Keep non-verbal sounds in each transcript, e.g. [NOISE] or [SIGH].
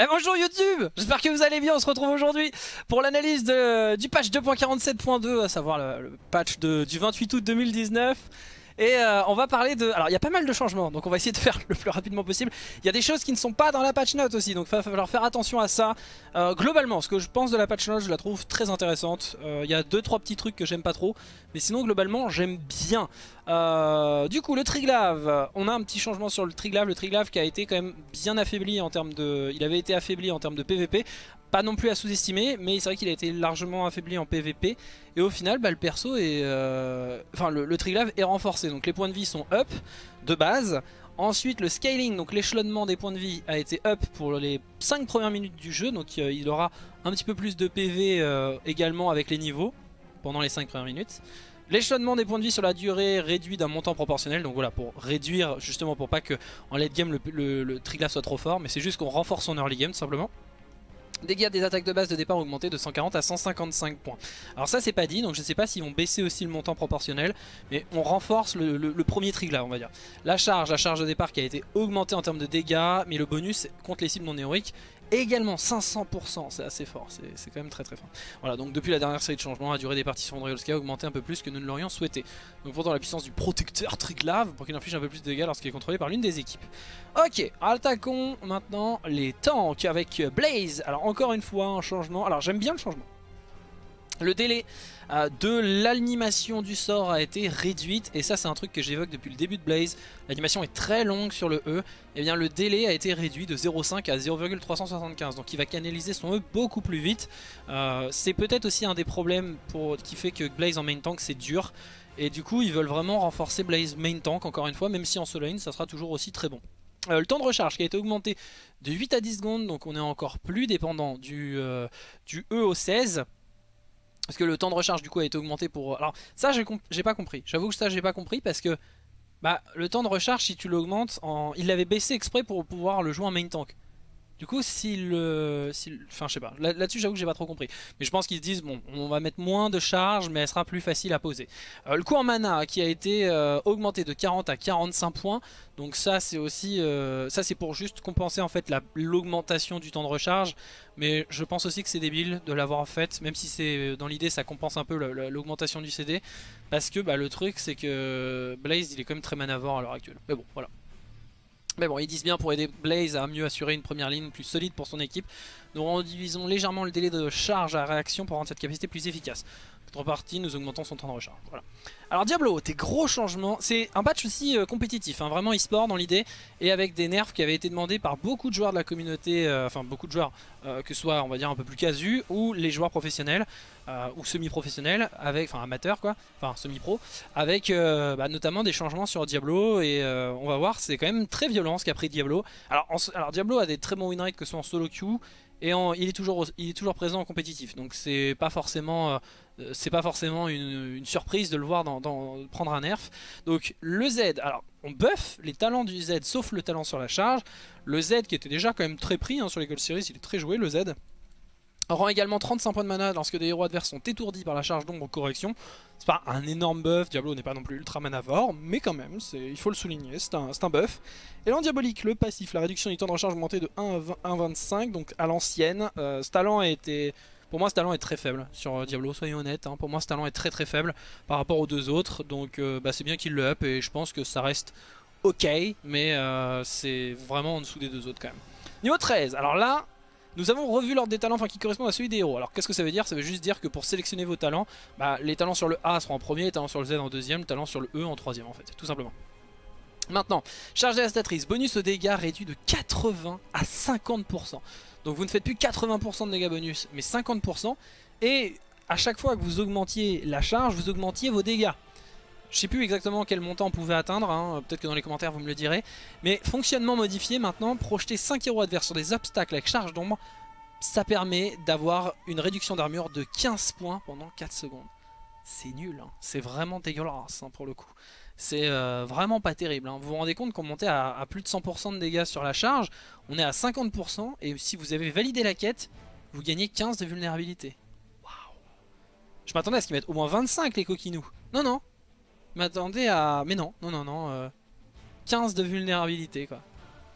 Eh, bonjour YouTube J'espère que vous allez bien, on se retrouve aujourd'hui pour l'analyse du patch 2.47.2, à savoir le, patch du 28 août 2019. Et euh, on va parler de... Alors il y a pas mal de changements, donc on va essayer de [LAUGHS] faire le plus rapidement possible. Il y a des choses qui ne sont pas dans la patch note aussi, donc il va falloir faire attention à ça. Euh, globalement, ce que je pense de la patch note, je la trouve très intéressante. Euh, il y a 2-3 petits trucs que j'aime pas trop, mais sinon globalement j'aime bien. du coup le Triglav, on a un petit changement sur le Triglav, le Triglav qui a été quand même bien affaibli en termes de... Il avait été affaibli en termes de PVP, pas non plus à sous-estimer, mais c'est vrai qu'il a été largement affaibli en PVP. Et au final, bah, le perso est... Euh, enfin, le, le Triglav est renforcé. Donc les points de vie sont up de base. Ensuite, le scaling, donc l'échelonnement des points de vie, a été up pour les 5 premières minutes du jeu. Donc euh, il aura un petit peu plus de PV euh, également avec les niveaux pendant les 5 premières minutes. L'échelonnement des points de vie sur la durée réduit d'un montant proportionnel, donc voilà, pour réduire, justement pour pas que en late game le, le Triglav soit trop fort, mais c'est juste qu'on renforce son early game tout simplement. Dégâts des attaques de base de départ augmentés de 140 à 155 points. Alors ça c'est pas dit, donc je sais pas s'ils vont baisser aussi le montant proportionnel, mais on renforce le, premier trigla on va dire. La charge, la charge de départ qui a été augmentée en termes de dégâts, mais le bonus contre les cibles non héroïques également 500%, c'est assez fort, c'est quand même très très fort. Voilà, donc depuis la dernière série de changements, la durée des partitions de Sky a augmenté un peu plus que nous ne l'aurions souhaité. Donc pourtant la puissance du protecteur Triglav pour qu'il inflige un peu plus de dégâts lorsqu'il est contrôlé par l'une des équipes. Ok, attaquons maintenant les tanks avec Blaze. Alors encore une fois un changement, alors j'aime bien le changement. Le délai euh, de l'animation du sort a été réduite et ça c'est un truc que j'évoque depuis le début de Blaze. L'animation est très longue sur le E, et eh bien le délai a été réduit de 0.5 à 0,375 donc il va canaliser son E beaucoup plus vite. Euh, c'est peut-être aussi un des problèmes qui fait que Blaze en main tank c'est dur et du coup ils veulent vraiment renforcer Blaze main tank encore une fois même si en solo lane ça sera toujours aussi très bon. Euh, le temps de recharge qui a été augmenté de 8 à 10 secondes donc on est encore plus dépendant du E au 16 parce que le temps de recharge du coup a été augmenté pour... Alors ça j'ai pas compris, j'avoue que ça j'ai pas compris parce que bah, le temps de recharge si tu l'augmentes, en... il l'avait baissé exprès pour pouvoir le jouer en main tank. Du coup, s'il... enfin, je sais pas. Là-dessus, j'avoue que j'ai pas trop compris. Mais je pense qu'ils se disent, bon, on va mettre moins de charge, mais elle sera plus facile à poser. Euh, le coût en mana qui a été euh, augmenté de 40 à 45 points. Donc ça, c'est aussi... Euh, ça, c'est pour juste compenser, en fait, l'augmentation du temps de recharge. Mais je pense aussi que c'est débile de l'avoir fait, même si c'est dans l'idée, ça compense un peu l'augmentation du CD. Parce que bah, le truc, c'est que Blaze, il est quand même très manavore à l'heure actuelle. Mais bon, voilà. Mais bon, ils disent bien pour aider Blaze à mieux assurer une première ligne plus solide pour son équipe. Nous divisons légèrement le délai de charge à réaction pour rendre cette capacité plus efficace. Contrepartie, nous augmentons son temps de recharge. Voilà. Alors Diablo, tes gros changements, c'est un patch aussi euh, compétitif, hein, vraiment e-sport dans l'idée, et avec des nerfs qui avaient été demandés par beaucoup de joueurs de la communauté, euh, enfin beaucoup de joueurs, euh, que ce soit on va dire un peu plus casu, ou les joueurs professionnels, ou semi-professionnels, avec, enfin amateurs quoi, enfin semi-pro, avec bah, notamment des changements sur Diablo, et on va voir, c'est quand même très violent ce qu'a pris Diablo. Alors, alors Diablo a des très bons win que ce soit en solo queue, et il, est toujours, il est toujours présent en compétitif, donc c'est pas forcément euh, c'est pas forcément une, surprise de le voir prendre un nerf. Donc le Z, alors on buff les talents du Z sauf le talent sur la charge. Le Z qui était déjà quand même très pris hein, sur les Gold Series, il est très joué le Z. Rend également 35 points de mana lorsque des héros adverses sont étourdis par la charge d'ombre en correction. C'est pas un énorme buff, Diablo n'est pas non plus ultra manavore, mais quand même, il faut le souligner, c'est un, un, buff. Et diabolique, le passif, la réduction du temps de recharge augmentée de 1 à 25, donc à l'ancienne. Euh, ce talent a été pour moi, ce talent est très faible sur euh, Diablo, soyons honnêtes. Hein. Pour moi, ce talent est très très faible par rapport aux deux autres. Donc, euh, bah, c'est bien qu'il le up et je pense que ça reste ok, mais euh, c'est vraiment en dessous des deux autres quand même. Niveau 13, alors là, nous avons revu l'ordre des talents enfin, qui correspondent à celui des héros. Alors qu'est-ce que ça veut dire? Ça veut juste dire que pour sélectionner vos talents, bah, les talents sur le A seront en premier, les talents sur le Z en deuxième, les talents sur le E en troisième en fait, tout simplement. Maintenant, charge dévastatrice, bonus aux dégâts réduit de 80 à 50%. Donc vous ne faites plus 80% de dégâts bonus, mais 50%. Et à chaque fois que vous augmentiez la charge, vous augmentiez vos dégâts. Je sais plus exactement quel montant on pouvait atteindre, hein. peut-être que dans les commentaires vous me le direz. Mais fonctionnement modifié maintenant, projeter 5 héros adverses sur des obstacles avec charge d'ombre, ça permet d'avoir une réduction d'armure de 15 points pendant 4 secondes. C'est nul, hein. c'est vraiment dégueulasse hein, pour le coup. C'est euh, vraiment pas terrible. Hein. Vous vous rendez compte qu'on montait à, plus de 100% de dégâts sur la charge. On est à 50% et si vous avez validé la quête, vous gagnez 15 de vulnérabilité. Waouh Je m'attendais à ce qu'ils mettent au moins 25 les coquinous. Non, non. M'attendais à... Mais non, non, non, non. 15 euh, de vulnérabilité quoi.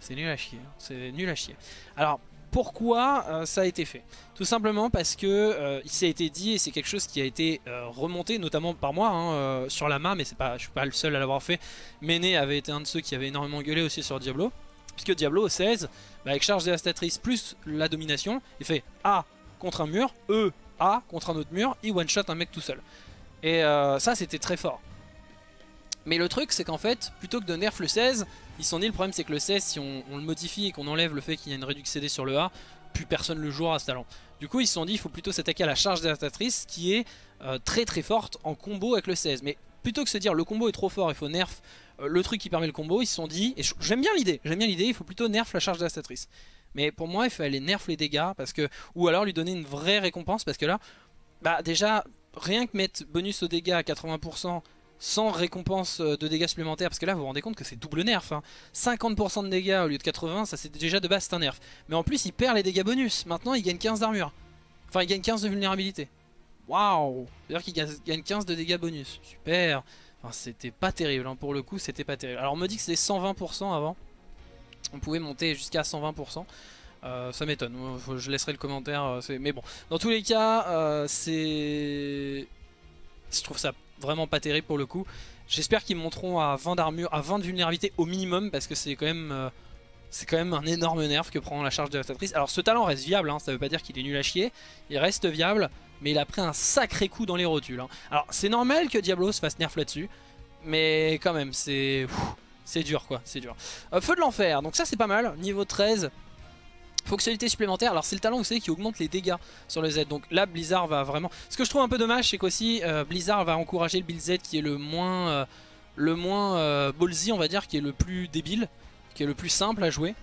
C'est nul à chier. Hein. C'est nul à chier. Alors, pourquoi euh, ça a été fait? Tout simplement parce que euh, il été dit et c'est quelque chose qui a été euh, remonté notamment par moi hein, sur la main mais pas, je suis pas le seul à l'avoir fait. Méné avait été un de ceux qui avait énormément gueulé aussi sur Diablo. Puisque Diablo 16, bah, avec charge dévastatrice plus la domination, il fait A contre un mur, E, A contre un autre mur, il one shot un mec tout seul. Et ça c'était très fort. Mais le truc c'est qu'en fait, plutôt que de nerf le 16, ils sont dit le problème c'est que le 16, si on, le modifie et qu'on enlève le fait qu'il y a une réduction CD sur le A, plus personne le jouera à ce talent. Du coup ils se sont dit il faut plutôt s'attaquer à la charge dévastatrice qui est euh, très très forte en combo avec le 16. Mais plutôt que se dire le combo est trop fort, il faut nerf euh, le truc qui permet le combo, ils se sont dit, et j'aime bien l'idée, j'aime bien l'idée, il faut plutôt nerf la charge dévastatrice. Mais pour moi il faut aller nerf les dégâts parce que ou alors lui donner une vraie récompense parce que là, bah déjà rien que mettre bonus aux dégâts à 80% sans récompense euh, de dégâts supplémentaires, parce que là vous vous rendez compte que c'est double nerf. 50% hein. de dégâts au lieu de 80, ça c'est déjà de base c'est un nerf. Mais en plus il perd les dégâts bonus, maintenant il gagne 15 d'armure. Enfin il gagne 15 de vulnérabilité. Waouh C'est-à-dire qu'il gagne 15 de dégâts bonus, super Enfin c'était pas terrible, hein. pour le coup c'était pas terrible. Alors on me dit que c'était 120% avant, on pouvait monter jusqu'à 120%. Euh, ça m'étonne, je laisserai le commentaire. Euh, mais bon, dans tous les cas, c'est... Je trouve ça vraiment pas terrible pour le coup. J'espère qu'ils monteront à 20 d'armure, à 20 de vulnérabilité au minimum parce que c'est quand même euh, c'est quand même un énorme nerf que prend la charge dévastatrice. Alors ce talent reste viable, hein, ça veut pas dire qu'il est nul à chier, il reste viable, mais il a pris un sacré coup dans les rotules. Hein. Alors c'est normal que Diablo se fasse nerf là-dessus, mais quand même c'est c'est dur quoi, c'est dur. Euh, feu de l'enfer, donc ça c'est pas mal, niveau 13. Fonctionnalité supplémentaire, alors c'est le talent vous savez qui augmente les dégâts sur le Z. Donc là Blizzard va vraiment... Ce que je trouve un peu dommage c'est qu'aussi euh, Blizzard va encourager le build Z qui est le moins, euh, le moins euh, ballsy on va dire, qui est le plus débile, qui est le plus simple à jouer.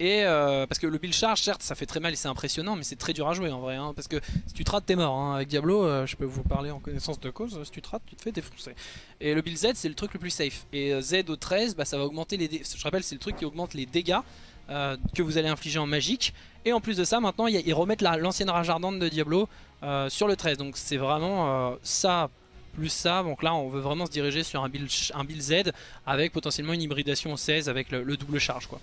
Et parce que le build charge certes ça fait très mal et c'est impressionnant mais c'est très dur à jouer en vrai hein, parce que si tu te t'es mort hein. avec Diablo je peux vous parler en connaissance de cause. Si tu te tu te fais défoncer. Et le build Z c'est le truc le plus safe. Et Z au 13 bah, ça va augmenter les je rappelle c'est le truc qui augmente les dégâts euh, que vous allez infliger en magique. Et en plus de ça, maintenant, ils remettent l'ancienne rage ardente de Diablo euh, sur le 13. Donc c'est vraiment euh, ça plus ça. Donc là, on veut vraiment se diriger sur un build, un build Z avec potentiellement une hybridation 16 avec le, double charge. quoi.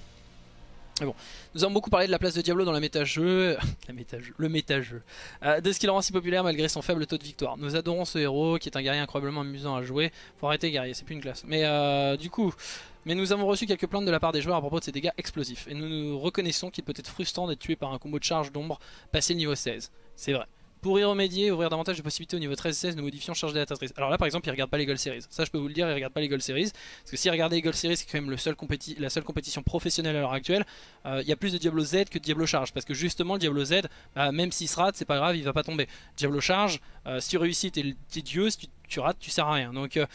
Bon, nous avons beaucoup parlé de la place de Diablo dans la méta-jeu, [LAUGHS] la méta le méta-jeu, de ce qui le rend si populaire malgré son faible taux de victoire. Nous adorons ce héros qui est un guerrier incroyablement amusant à jouer. Faut arrêter guerrier, c'est plus une classe. Mais du coup, mais nous avons reçu quelques plaintes de la part des joueurs à propos de ces dégâts explosifs, et nous nous reconnaissons qu'il peut être frustrant d'être tué par un combo de charge d'ombre passé le niveau 16. C'est vrai. Pour y remédier, ouvrir davantage de possibilités au niveau 13-16, nous modifions charge dévastatrice. Alors là par exemple, il regarde pas les Gold Series. Ça je peux vous le dire, il regarde pas les Gold Series. Parce que si regardait les Gold Series, c'est quand même la seule compétition professionnelle à l'heure actuelle. Euh, il y a plus de Diablo Z que de Diablo Charge. Parce que justement, Diablo Z, bah, même s'il se rate, c'est pas grave, il va pas tomber. Diablo Charge, euh, si tu réussis, t'es dieu, si tu, rates, tu sers à rien. Donc... Euh,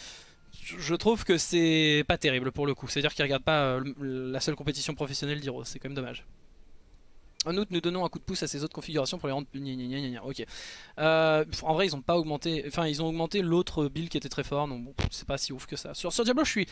je trouve que c'est pas terrible pour le coup. C'est-à-dire qu'ils regardent pas la seule compétition professionnelle d'Heroes, c'est quand même dommage. En outre, nous donnons un coup de pouce à ces autres configurations pour les rendre plus Ok. Euh, en vrai, ils ont pas augmenté. Enfin, ils ont augmenté l'autre build qui était très fort. Donc, bon, c'est pas si ouf que ça. Sur, sur Diablo, je suis.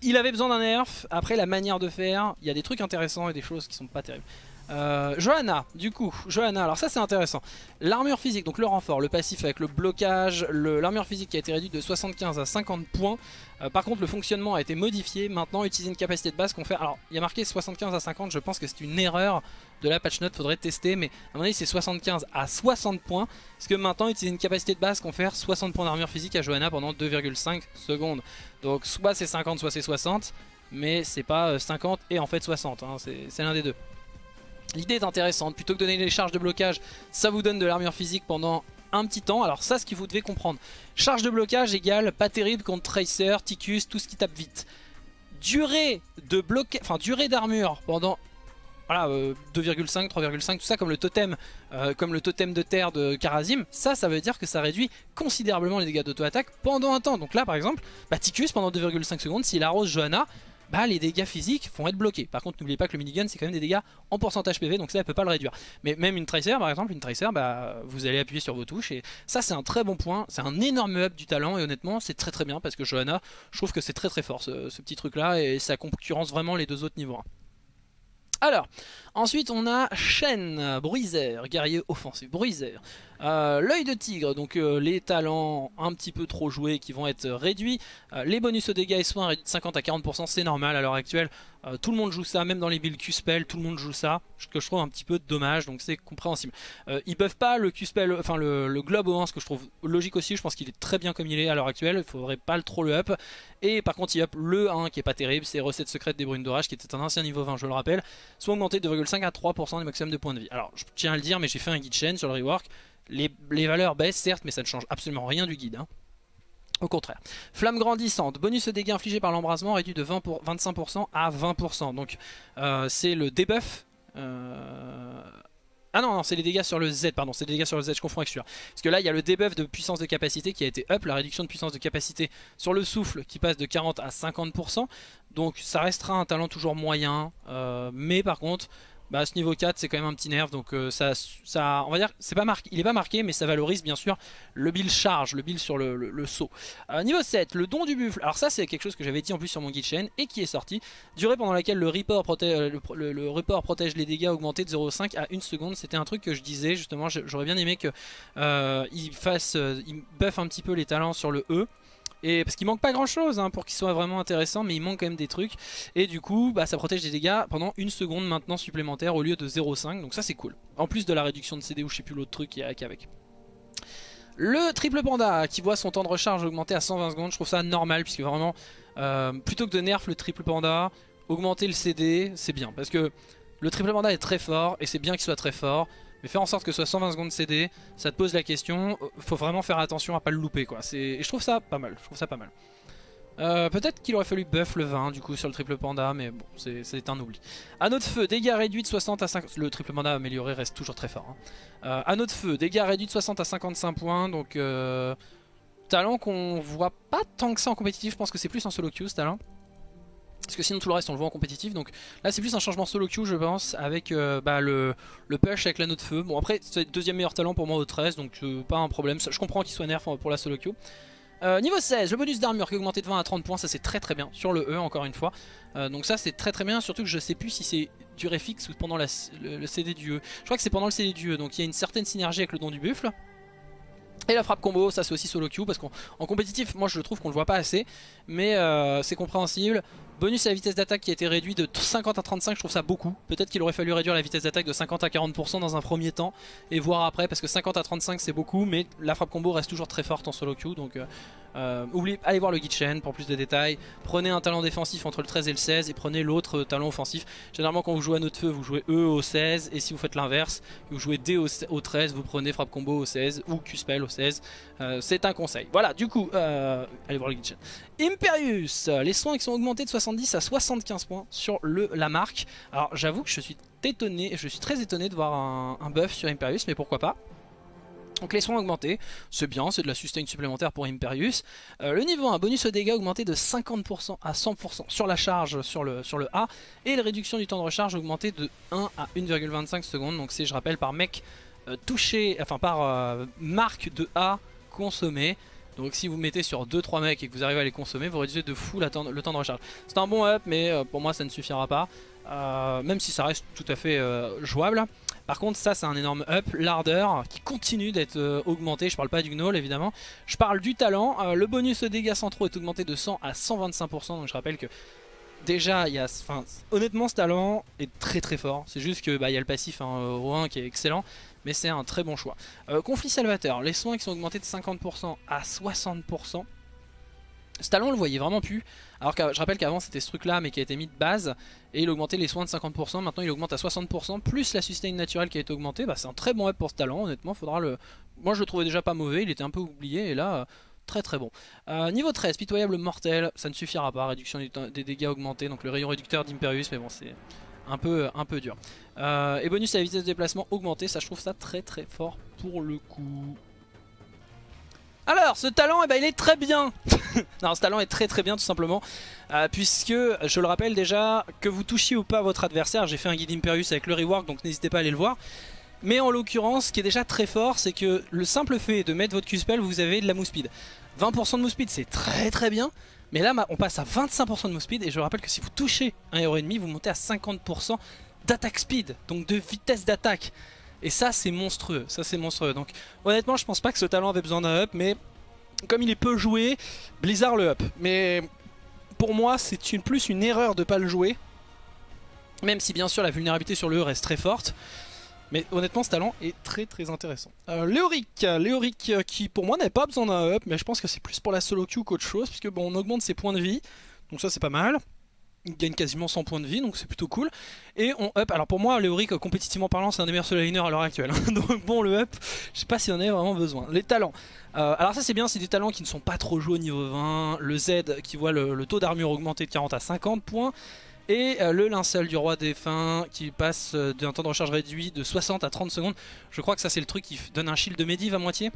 Il avait besoin d'un nerf. Après, la manière de faire, il y a des trucs intéressants et des choses qui sont pas terribles. Euh, Johanna, du coup, Johanna, alors ça c'est intéressant. L'armure physique, donc le renfort, le passif avec le blocage, l'armure physique qui a été réduite de 75 à 50 points. Euh, par contre, le fonctionnement a été modifié. Maintenant, utiliser une capacité de base qu'on fait. Alors, il y a marqué 75 à 50, je pense que c'est une erreur de la patch note, faudrait tester, mais à mon avis c'est 75 à 60 points. Parce que maintenant, utiliser une capacité de base confère 60 points d'armure physique à Johanna pendant 2,5 secondes. Donc, soit c'est 50, soit c'est 60, mais c'est pas 50 euh, et en fait 60, hein. c'est l'un des deux. L'idée est intéressante, plutôt que de donner les charges de blocage, ça vous donne de l'armure physique pendant un petit temps. Alors ça, ce qu'il vous devez comprendre. Charge de blocage égale pas terrible contre Tracer, Ticus, tout ce qui tape vite. Durée de blocage, enfin durée d'armure pendant voilà, 2,5, euh, 3,5, tout ça comme le totem euh, comme le totem de terre de Karazim, ça, ça veut dire que ça réduit considérablement les dégâts d'auto-attaque pendant un temps. Donc là, par exemple, bah, Ticus pendant 2,5 secondes, s'il arrose Johanna, bah, les dégâts physiques vont être bloqués. Par contre, n'oubliez pas que le minigun, c'est quand même des dégâts en pourcentage PV, donc ça, elle peut pas le réduire. Mais même une Tracer, par exemple, une Tracer, bah, vous allez appuyer sur vos touches, et ça, c'est un très bon point. C'est un énorme up du talent, et honnêtement, c'est très très bien, parce que Johanna, je trouve que c'est très très fort, ce, petit truc-là, et ça concurrence vraiment les deux autres niveaux 1. Alors, ensuite on a Shen, Bruiser, guerrier offensif. Bruiser. Euh, l'œil de tigre, donc euh, les talents un petit peu trop joués qui vont être réduits. Euh, les bonus aux dégâts et soins de 50 à 40%, c'est normal à l'heure actuelle. tout le monde joue ça, même dans les builds Q-Spell, tout le monde joue ça. Ce que je trouve un petit peu dommage, donc c'est compréhensible. ils peuvent pas le Q-Spell, enfin le, Globe au 1, ce que je trouve logique aussi. Je pense qu'il est très bien comme il est à l'heure actuelle. Il faudrait pas le trop le up. Et par contre, il up le 1 qui est pas terrible, c'est recette secrète des brunes d'orage qui était un ancien niveau 20, je le rappelle. Soit augmenté de 2,5 à 3% du maximum de points de vie. Alors, je tiens à le dire, mais j'ai fait un guide chain sur le rework. Les, valeurs baissent certes, mais ça ne change absolument rien du guide. Hein. Au contraire. Flamme grandissante, bonus de dégâts infligés par l'embrasement réduit de 20 pour, 25% à 20%. Donc euh, c'est le debuff. Euh, ah non, non c'est les dégâts sur le Z, pardon, c'est les dégâts sur le Z, je confonds avec celui-là. Parce que là, il y a le debuff de puissance de capacité qui a été up, la réduction de puissance de capacité sur le souffle qui passe de 40 à 50%. Donc ça restera un talent toujours moyen, euh, mais par contre, bah, ce niveau 4 c'est quand même un petit nerf donc euh, ça, ça on va dire c'est pas marqué il est pas marqué mais ça valorise bien sûr le build charge le build sur le, saut. Euh, niveau 7 le don du buffle. Alors ça c'est quelque chose que j'avais dit en plus sur mon guide chain et qui est sorti. Durée pendant laquelle le report, protège, euh, le, protège les dégâts augmentés de 0,5 à 1 seconde. C'était un truc que je disais justement j'aurais bien aimé que fasse il buff un petit peu les talents sur le E et parce qu'il manque pas grand chose hein, pour qu'il soit vraiment intéressant, mais il manque quand même des trucs. Et du coup, bah, ça protège des dégâts pendant une seconde maintenant supplémentaire au lieu de 0,5. Donc ça c'est cool. En plus de la réduction de CD ou je sais plus l'autre truc qu'il y a avec. Le triple panda qui voit son temps de recharge augmenter à 120 secondes, je trouve ça normal puisque vraiment, euh, plutôt que de nerf le triple panda, augmenter le CD, c'est bien. Parce que le triple panda est très fort et c'est bien qu'il soit très fort. Mais faire en sorte que ce soit 120 secondes CD, ça te pose la question, euh, faut vraiment faire attention à pas le louper quoi. Et je trouve ça pas mal, je trouve ça pas mal. Euh, peut-être qu'il aurait fallu buff le 20 du coup sur le triple panda mais bon c'est un oubli. Anneau de feu, dégâts réduits de 60 à 50... Le triple panda amélioré reste toujours très fort. Hein. Euh, anneau de feu, dégâts réduits de 60 à 55 points donc... talent qu'on voit pas tant que ça en compétitif, je pense que c'est plus en solo queue ce talent. Parce que sinon tout le reste on le voit en compétitif donc là c'est plus un changement solo queue je pense avec euh, bah, le, push avec l'anneau de feu Bon après c'est deuxième meilleur talent pour moi au 13 donc euh, pas un problème Je comprends qu'il soit nerf pour la solo queue euh, niveau 16, le bonus d'armure qui est augmenté de 20 à 30 points, ça c'est très très bien sur le E encore une fois. donc ça c'est très très bien, surtout que je sais plus si c'est durée fixe ou pendant le, CD du E. Je crois que c'est pendant le CD du E, donc il y a une certaine synergie avec le don du buffle. Et la frappe combo, ça c'est aussi solo queue parce qu'en compétitif, moi je trouve qu'on le voit pas assez, mais c'est compréhensible. Bonus à la vitesse d'attaque qui a été réduit de 50 à 35, je trouve ça beaucoup. Peut-être qu'il aurait fallu réduire la vitesse d'attaque de 50 à 40% dans un premier temps et voir après parce que 50 à 35 c'est beaucoup, mais la frappe combo reste toujours très forte en solo queue donc euh, euh, allez voir le guide chain pour plus de détails. Prenez un talent défensif entre le 13 et le 16 et prenez l'autre talent offensif. Généralement quand vous jouez à notre feu, vous jouez E au 16 et si vous faites l'inverse, vous jouez D au, 13, vous prenez frappe combo au 16 ou Q-spell au 16. Euh, c'est un conseil. Voilà, du coup, euh, allez voir le guide chain. Imperius, les soins qui sont augmentés de 70 à 75 points sur le, la marque. Alors j'avoue que je suis étonné, je suis très étonné de voir un, buff sur Imperius, mais pourquoi pas? Donc les soins augmentés, c'est bien, c'est de la sustain supplémentaire pour Imperius. Euh, le niveau 1, bonus aux dégâts augmenté de 50% à 100% sur la charge sur le, sur le A. Et la réduction du temps de recharge augmenté de 1 à 1,25 secondes. Donc c'est, je rappelle, par mec euh, touché, enfin par euh, marque de A consommé. Donc si vous mettez sur 2-3 mecs et que vous arrivez à les consommer, vous réduisez de fou le temps de recharge. C'est un bon up, mais pour moi ça ne suffira pas. même si ça reste tout à fait jouable. Par contre ça c'est un énorme up, l'ardeur qui continue d'être euh, augmenté, je parle pas du gnoll évidemment, je parle du talent, euh, le bonus dégâts centraux est augmenté de 100 à 125% donc je rappelle que déjà il y a, honnêtement ce talent est très très fort, c'est juste que bah, il y a le passif hein, au 1 qui est excellent mais c'est un très bon choix. Euh, conflit salvateur, les soins qui sont augmentés de 50% à 60%. Ce talent on le voyait vraiment plus. Alors que je rappelle qu'avant c'était ce truc là mais qui a été mis de base et il augmentait les soins de 50%, maintenant il augmente à 60%, plus la sustain naturelle qui a été augmentée, bah, c'est un très bon up pour ce talent honnêtement, faudra le... Moi je le trouvais déjà pas mauvais, il était un peu oublié et là... très très bon. Euh, niveau 13, pitoyable mortel, ça ne suffira pas, réduction des dégâts augmentés, donc le rayon réducteur d'Imperius, mais bon c'est un peu, dur. Euh, et bonus à la vitesse de déplacement augmentée, ça je trouve ça très très fort pour le coup. Alors, ce talent, eh ben, il est très bien [LAUGHS] Non, ce talent est très très bien tout simplement, euh, puisque, je le rappelle déjà, que vous touchiez ou pas votre adversaire, j'ai fait un guide Imperius avec le rework, donc n'hésitez pas à aller le voir. Mais en l'occurrence, ce qui est déjà très fort, c'est que le simple fait de mettre votre Q-Spell, vous avez de la move speed. 20% de move speed, c'est très très bien, mais là, on passe à 25% de move speed, et je rappelle que si vous touchez un héros ennemi, vous montez à 50% d'attaque speed, donc de vitesse d'attaque. Et ça c'est monstrueux, ça c'est monstrueux. Donc honnêtement je pense pas que ce talent avait besoin d'un up, mais comme il est peu joué, Blizzard le up. Mais pour moi c'est plus une erreur de pas le jouer. Même si bien sûr la vulnérabilité sur le E reste très forte. Mais honnêtement, ce talent est très très intéressant. Euh, Léoric, euh, qui pour moi n'avait pas besoin d'un up, mais je pense que c'est plus pour la solo queue qu'autre chose, puisque bon, on augmente ses points de vie, donc ça c'est pas mal. Il gagne quasiment 100 points de vie, donc c'est plutôt cool. Et on up, alors pour moi, Léoric, compétitivement parlant, c'est un des meilleurs solo à l'heure actuelle. [LAUGHS] donc bon, le up, je sais pas si on en a vraiment besoin. Les talents. Euh, alors ça c'est bien, c'est des talents qui ne sont pas trop joués au niveau 20. Le Z qui voit le taux d'armure augmenter de 40 à 50 points. Et euh, le linceul du roi défunt qui passe euh, d'un temps de recharge réduit de 60 à 30 secondes. Je crois que ça c'est le truc qui donne un shield de Medivh à moitié.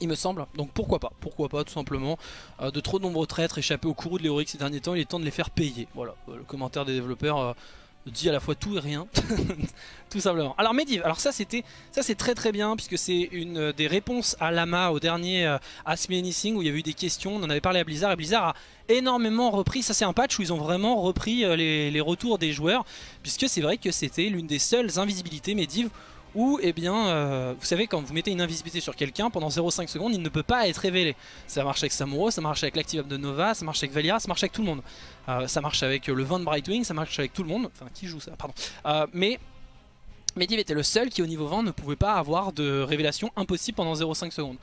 Il me semble, donc pourquoi pas, pourquoi pas tout simplement. Euh, de trop nombreux traîtres échappés au courroux de l'héroïque ces derniers temps, il est temps de les faire payer. Voilà, le commentaire des développeurs dit à la fois tout et rien, [LAUGHS] tout simplement. Alors Medivh, alors ça c'était, ça c'est très très bien puisque c'est une des réponses à Lama au dernier Ask Me Anything où il y avait eu des questions, on en avait parlé à Blizzard et Blizzard a énormément repris, ça c'est un patch où ils ont vraiment repris euh, les, retours des joueurs puisque c'est vrai que c'était l'une des seules invisibilités Medivh ou eh bien, euh, vous savez, quand vous mettez une invisibilité sur quelqu'un, pendant 0,5 secondes, il ne peut pas être révélé. Ça marche avec Samuro, ça marche avec l'activable de Nova, ça marche avec Valia, ça marche avec tout le monde. Euh, ça marche avec le Van Brightwing, ça marche avec tout le monde. Enfin, qui joue ça Pardon. Mais Medivh était le seul qui, au niveau 20, ne pouvait pas avoir de révélation impossible pendant 0,5 secondes.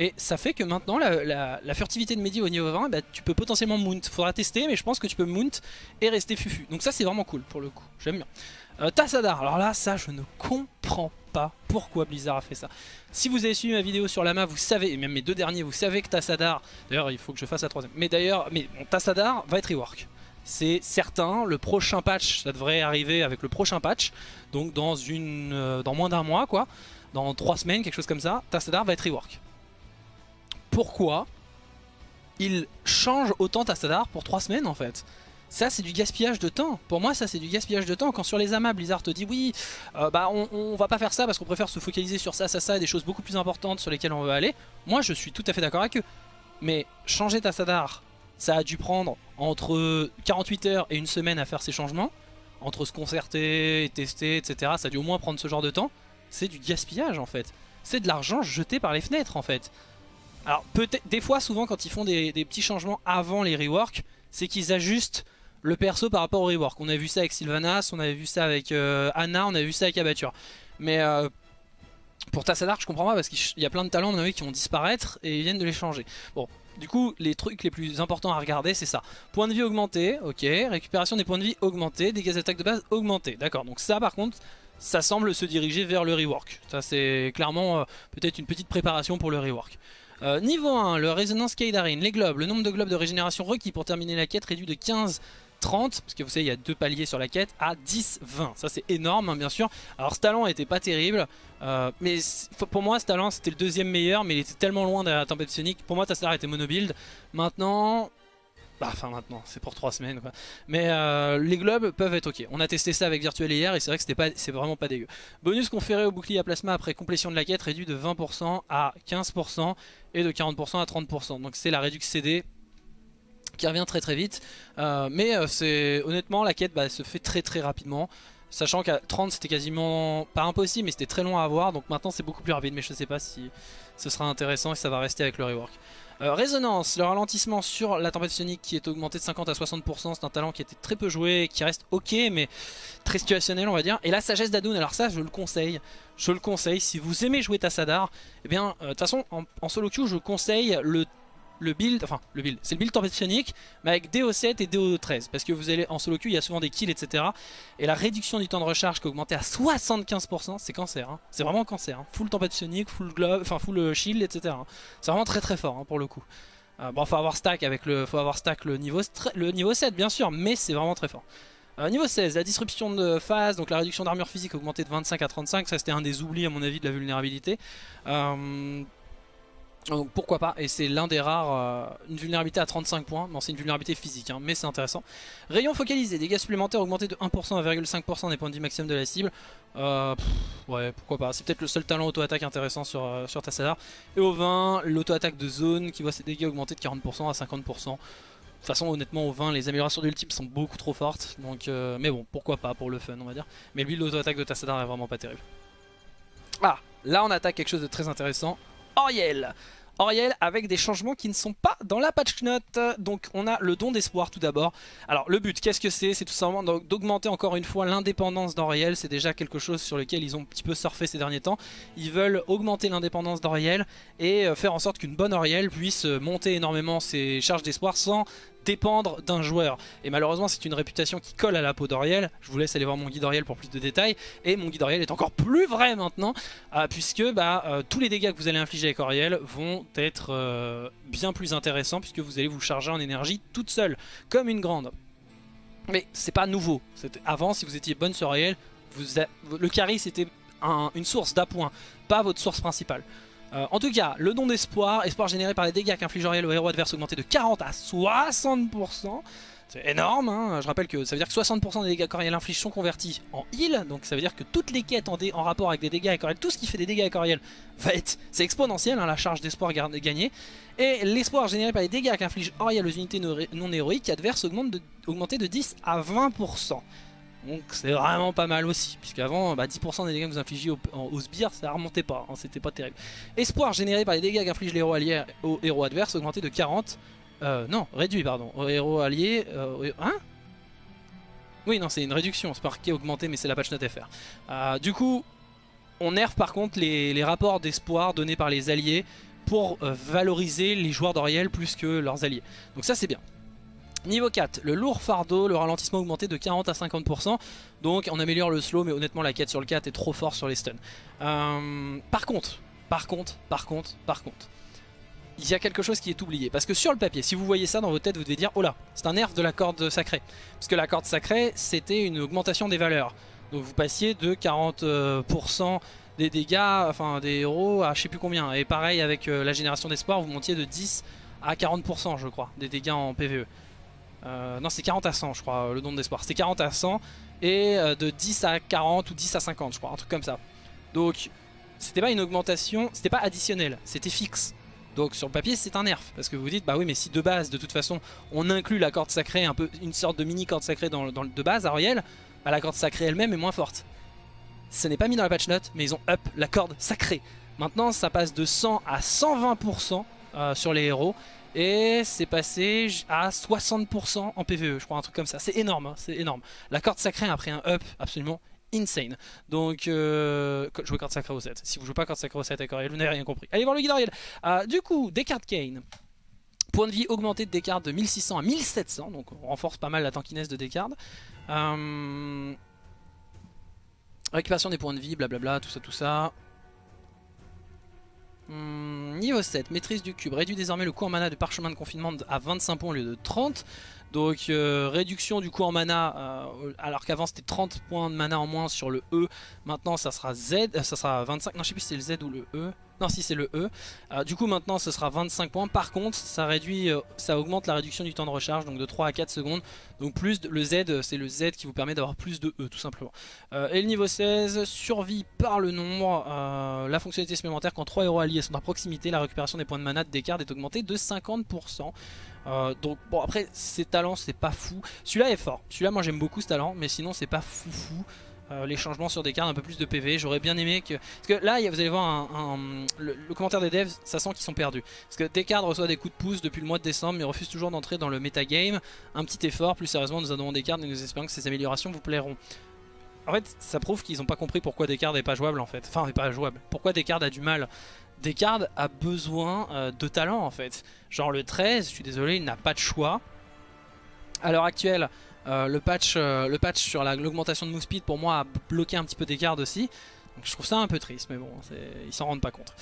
Et ça fait que maintenant, la, furtivité de Medivh au niveau 20, bah, tu peux potentiellement mount. Faudra tester, mais je pense que tu peux mount et rester fufu. Donc ça, c'est vraiment cool pour le coup. J'aime bien. Euh, Tassadar, alors là, ça, je ne comprends pas pourquoi Blizzard a fait ça. Si vous avez suivi ma vidéo sur Lama, vous savez, et même mes deux derniers, vous savez que Tassadar, d'ailleurs, il faut que je fasse la troisième, mais d'ailleurs, mais Tassadar va être rework. C'est certain, le prochain patch, ça devrait arriver avec le prochain patch, donc dans, une, euh, dans moins d'un mois, quoi, dans trois semaines, quelque chose comme ça, Tassadar va être rework. Pourquoi il change autant Tassadar pour trois semaines en fait ça c'est du gaspillage de temps. Pour moi ça c'est du gaspillage de temps. Quand sur les amas Blizzard te dit oui, euh, bah on, on, va pas faire ça parce qu'on préfère se focaliser sur ça, ça, ça et des choses beaucoup plus importantes sur lesquelles on veut aller. Moi je suis tout à fait d'accord avec eux. Mais changer ta Sadar, ça a dû prendre entre 48 heures et une semaine à faire ces changements. Entre se concerter, tester, etc. Ça a dû au moins prendre ce genre de temps. C'est du gaspillage en fait. C'est de l'argent jeté par les fenêtres en fait. Alors peut-être des fois souvent quand ils font des, petits changements avant les reworks, c'est qu'ils ajustent le perso par rapport au rework. On a vu ça avec Sylvanas, on avait vu ça avec euh, Anna, on a vu ça avec Abature. Mais euh, pour Tassadar, je comprends pas parce qu'il y a plein de talents qui vont disparaître et ils viennent de les changer. Bon, du coup, les trucs les plus importants à regarder, c'est ça. Point de vie augmenté, ok. Récupération des points de vie augmenté, dégâts d'attaque de base augmenté. D'accord, donc ça par contre, ça semble se diriger vers le rework. Ça c'est clairement euh, peut-être une petite préparation pour le rework. Niveau 1, le résonance Kaidarin, les globes, le nombre de globes de régénération requis pour terminer la quête réduit de 15 30, parce que vous savez il y a deux paliers sur la quête, à 10, 20. Ça c'est énorme hein, bien sûr. Alors ce talent était pas terrible, euh, mais pour moi ce talent c'était le deuxième meilleur, mais il était tellement loin de la tempête sonique. Pour moi Tassadar était monobuild. Maintenant... Bah, enfin maintenant, c'est pour 3 semaines quoi. Mais euh, les globes peuvent être ok. On a testé ça avec Virtuel hier et c'est vrai que c'est vraiment pas dégueu. Bonus conféré au bouclier à plasma après complétion de la quête réduit de 20% à 15% et de 40% à 30%. Donc c'est la réduction CD qui revient très très vite. Euh, mais euh, c'est honnêtement la quête bah, se fait très très rapidement. Sachant qu'à 30 c'était quasiment pas impossible mais c'était très long à avoir donc maintenant c'est beaucoup plus rapide mais je sais pas si ce sera intéressant et ça va rester avec le rework. Euh, résonance, le ralentissement sur la tempête sonique qui est augmenté de 50 à 60%, c'est un talent qui était très peu joué, qui reste ok mais très situationnel on va dire. Et la sagesse d'Adoun, alors ça je le conseille, je le conseille, si vous aimez jouer Tassadar, et eh bien de toute façon en, en, solo queue je conseille le le build, enfin le build, c'est le build tempête sonique mais avec DO7 et DO13 parce que vous allez en solo queue il y a souvent des kills etc et la réduction du temps de recharge qui est à 75% c'est cancer, hein. c'est vraiment cancer, hein. full tempête sonique, full glove, enfin full euh, shield etc hein. c'est vraiment très très fort pour le coup euh, bon faut avoir stack avec le, faut avoir stack le niveau, le niveau 7 bien sûr mais c'est vraiment très fort euh, niveau 16, la disruption de phase, donc la réduction d'armure physique augmentée de 25 à 35, ça c'était un des oublis à mon avis de la vulnérabilité. Donc pourquoi pas, et c'est l'un des rares, euh, une vulnérabilité à 35 points, bon c'est une vulnérabilité physique, hein, mais c'est intéressant. Rayon focalisé, dégâts supplémentaires augmentés de 1% à 1,5% des points de vie maximum de la cible. Euh, ouais, pourquoi pas, c'est peut-être le seul talent auto-attaque intéressant sur, euh, Tassadar. Et au 20, l'auto-attaque de zone qui voit ses dégâts augmenter de 40% à 50%. De toute façon, honnêtement, au 20, les améliorations d'ultime sont beaucoup trop fortes. Donc, mais bon, pourquoi pas pour le fun, on va dire. Mais lui, l'auto-attaque de Tassadar est vraiment pas terrible. Ah, là on attaque quelque chose de très intéressant. Oriel Oriel avec des changements qui ne sont pas dans la patch note. Donc on a le don d'espoir tout d'abord. Alors le but, qu'est-ce que c'est? C'est tout simplement d'augmenter encore une fois l'indépendance d'Oriel. C'est déjà quelque chose sur lequel ils ont un petit peu surfé ces derniers temps. Ils veulent augmenter l'indépendance d'Oriel et euh, faire en sorte qu'une bonne Oriel puisse euh, monter énormément ses charges d'espoir sans dépendre d'un joueur. Et malheureusement c'est une réputation qui colle à la peau d'Oriel. Je vous laisse aller voir mon guide Oriel pour plus de détails. Et mon guide Oriel est encore plus vrai maintenant, euh, puisque bah, euh, tous les dégâts que vous allez infliger avec Oriel vont être euh, bien plus intéressants, puisque vous allez vous charger en énergie toute seule, comme une grande. Mais c'est pas nouveau. Avant, si vous étiez bonne sur Oriel, le carry c'était une source d'appoint, pas votre source principale. Euh, en tout cas, le don d'espoir, espoir généré par les dégâts qu'inflige Oriel au héros adverse augmenté de 40 à 60%. C'est énorme, hein. je rappelle que ça veut dire que 60% des dégâts qu'Oriel inflige sont convertis en heal, donc ça veut dire que toutes les quêtes en, rapport avec des dégâts Oriel, tout ce qui fait des dégâts Oriel va être, c'est exponentiel hein, la charge d'espoir gagnée, et l'espoir généré par les dégâts qu'inflige Oriel aux unités non héroïques adverses augmente augmenté de 10 à 20%. Donc c'est vraiment pas mal aussi, puisqu'avant 10% bah, des dégâts que vous infligiez au, sbire ça remontait pas, hein, c'était pas terrible. Espoir généré par les dégâts qu'inflige l'héros allié au héros adverse augmenté de 40, euh, non, réduit pardon, au héros allié, euh, hein? Oui non c'est une réduction, c'est marqué augmenté mais c'est la patch note FR. Euh, du coup, on nerf par contre les, rapports d'espoir donnés par les alliés pour valoriser les joueurs d'Oriel plus que leurs alliés. Donc ça c'est bien. Niveau 4, le lourd fardeau, le ralentissement augmenté de 40 à 50%. Donc on améliore le slow, mais honnêtement la quête sur le 4 est trop fort sur les stuns. Euh, par contre, par contre, par contre, par contre, il y a quelque chose qui est oublié. Parce que sur le papier, si vous voyez ça dans votre tête, vous devez dire, oh là, c'est un nerf de la corde sacrée. Parce que la corde sacrée, c'était une augmentation des valeurs. Donc vous passiez de 40% des dégâts, enfin des héros à je sais plus combien. Et pareil avec euh, la génération d'espoir, vous montiez de 10 à 40% je crois, des dégâts en PvE. Euh, non, c'est 40 à 100, je crois, euh, le don d'espoir. C'était 40 à 100 et euh, de 10 à 40 ou 10 à 50, je crois, un truc comme ça. Donc, c'était pas une augmentation, c'était pas additionnel, c'était fixe. Donc sur le papier c'est un nerf parce que vous dites bah oui mais si de base de toute façon on inclut la corde sacrée un peu une sorte de mini corde sacrée dans, de base Ariel bah la corde sacrée elle-même est moins forte. Ce n'est pas mis dans la patch note mais ils ont up la corde sacrée. Maintenant ça passe de 100 à 120% sur les héros et c'est passé à 60% en PvE, je crois, un truc comme ça. C'est énorme, hein, c'est énorme. La corde sacrée a pris un up absolument insane. Donc, euh, jouez corde sacrée au 7. Si vous jouez pas corde sacrée au 7 avec Ariel, vous n'avez rien compris. Allez voir le guide. Euh, du coup, Descartes Kane. Point de vie augmenté de Descartes de 1600 à 1700, donc on renforce pas mal la tankiness de Descartes. Euh, récupération des points de vie, blablabla, tout ça, tout ça. Hmm, niveau 7, maîtrise du cube, réduit désormais le coût en mana de parchemin de confinement à 25 points au lieu de 30. Donc euh, réduction du coût en mana, euh, alors qu'avant c'était 30 points de mana en moins sur le E, maintenant ça sera Z, euh, ça sera 25, non je sais plus si c'est le Z ou le E, non si c'est le E. du coup maintenant ce sera 25 points, par contre ça réduit, ça augmente la réduction du temps de recharge, donc de 3 à 4 secondes, donc plus le Z, c'est le Z qui vous permet d'avoir plus de E tout simplement. et le niveau 16, survie par le nombre, la fonctionnalité supplémentaire quand 3 héros alliés sont à proximité, la récupération des points de mana de Descartes est augmentée de 50%. Euh, donc bon après ces talents c'est pas fou Celui-là est fort, celui-là moi j'aime beaucoup ce talent Mais sinon c'est pas fou fou euh, Les changements sur des cartes un peu plus de PV J'aurais bien aimé que... Parce que là vous allez voir un, le, commentaire des devs Ça sent qu'ils sont perdus Parce que Descartes reçoit des coups de pouce depuis le mois de décembre Mais refuse toujours d'entrer dans le metagame Un petit effort, plus sérieusement nous adorons Descartes Et nous espérons que ces améliorations vous plairont en fait, ça prouve qu'ils n'ont pas compris pourquoi Descartes n'est pas jouable en fait. Enfin, n'est pas jouable. Pourquoi Descartes a du mal? Descartes a besoin euh, de talent en fait. Genre le 13, je suis désolé, il n'a pas de choix. À l'heure actuelle, euh, le, patch, euh, le patch sur l'augmentation de move speed pour moi a bloqué un petit peu Descartes aussi. Donc je trouve ça un peu triste, mais bon, ils s'en rendent pas compte.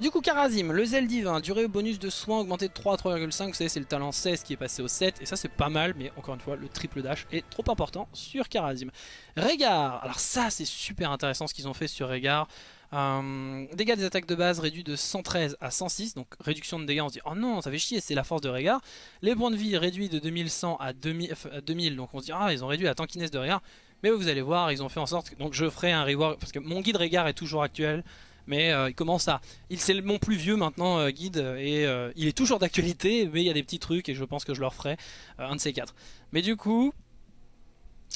du coup, Karazim, le zèle divin, durée au bonus de soins augmenté de 3 à 3,5. Vous savez, c'est le talent 16 qui est passé au 7. Et ça, c'est pas mal, mais encore une fois, le triple dash est trop important sur Karazim. Régard, alors ça, c'est super intéressant ce qu'ils ont fait sur Régard. Euh, dégâts des attaques de base réduits de 113 à 106, donc réduction de dégâts, on se dit oh non ça fait chier, c'est la force de Régard. Les points de vie réduits de 2100 à 2000, donc on se dit ah ils ont réduit la tankiness de Régard. Mais vous allez voir, ils ont fait en sorte, donc je ferai un reward, parce que mon guide Régard est toujours actuel, mais euh, il commence à... Il c'est mon plus vieux maintenant euh, guide, et il est toujours d'actualité, mais il y a des petits trucs, et je pense que je leur ferai un de ces quatre. Mais du coup,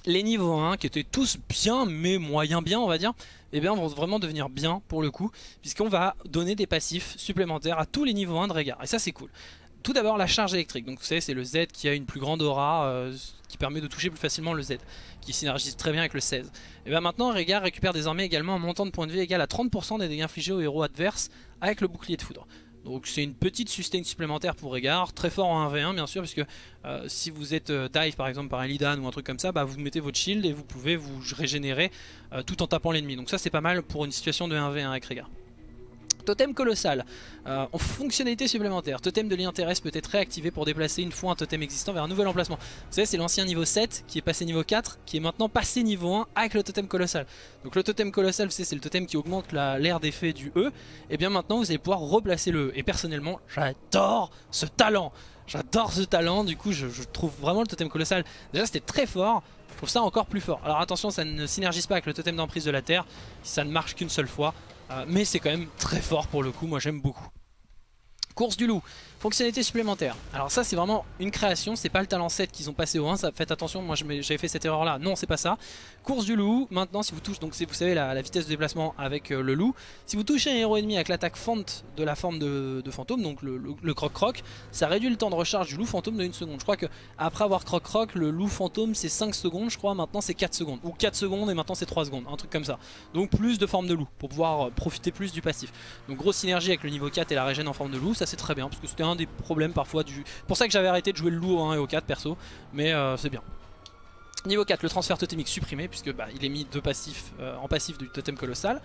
les niveaux 1 qui étaient tous bien mais moyen bien on va dire eh bien vont vraiment devenir bien pour le coup puisqu'on va donner des passifs supplémentaires à tous les niveaux 1 de Régard. Et ça c'est cool. Tout d'abord la charge électrique. Donc vous savez c'est le Z qui a une plus grande aura euh, qui permet de toucher plus facilement le Z qui synergise très bien avec le 16 et bien maintenant Régard récupère désormais également un montant de points de vie égal à 30% des dégâts infligés aux héros adverses avec le bouclier de foudre donc c'est une petite sustain supplémentaire pour Régard, très fort en 1v1 bien sûr, puisque euh, si vous êtes euh, dive par exemple par Elidan ou un truc comme ça, bah, vous mettez votre shield et vous pouvez vous régénérer euh, tout en tapant l'ennemi. Donc ça c'est pas mal pour une situation de 1v1 avec Régard. Totem colossal, euh, en fonctionnalité supplémentaire, totem de lien terrestre peut être réactivé pour déplacer une fois un totem existant vers un nouvel emplacement. Vous savez c'est l'ancien niveau 7 qui est passé niveau 4, qui est maintenant passé niveau 1 avec le totem colossal. Donc le totem colossal, c'est le totem qui augmente l'air d'effet du E, et bien maintenant vous allez pouvoir replacer le E. Et personnellement j'adore ce talent J'adore ce talent, du coup je, je trouve vraiment le totem colossal, déjà c'était très fort, je trouve ça encore plus fort. Alors attention, ça ne synergise pas avec le totem d'emprise de la Terre, ça ne marche qu'une seule fois. Euh, mais c'est quand même très fort pour le coup, moi j'aime beaucoup. Course du loup, fonctionnalité supplémentaire. Alors ça c'est vraiment une création, c'est pas le talent 7 qu'ils ont passé au 1, ça, faites attention, moi j'avais fait cette erreur là, non c'est pas ça. Course du loup, maintenant si vous touchez, donc vous savez la, vitesse de déplacement avec euh, le loup, si vous touchez un héros ennemi avec l'attaque fente de la forme de, fantôme, donc le croc-croc, ça réduit le temps de recharge du loup fantôme de 1 seconde. Je crois que après avoir croc-croc, le loup fantôme c'est 5 secondes, je crois maintenant c'est 4 secondes, ou 4 secondes et maintenant c'est 3 secondes, un truc comme ça. Donc plus de forme de loup, pour pouvoir euh, profiter plus du passif. Donc grosse synergie avec le niveau 4 et la régène en forme de loup, ça c'est très bien, parce que c'était un des problèmes parfois du... pour ça que j'avais arrêté de jouer le loup au 1 et au 4 perso, mais euh, c'est bien. Niveau 4, le transfert totémique supprimé, puisque bah, il est mis passifs, euh, en passif du totem colossal.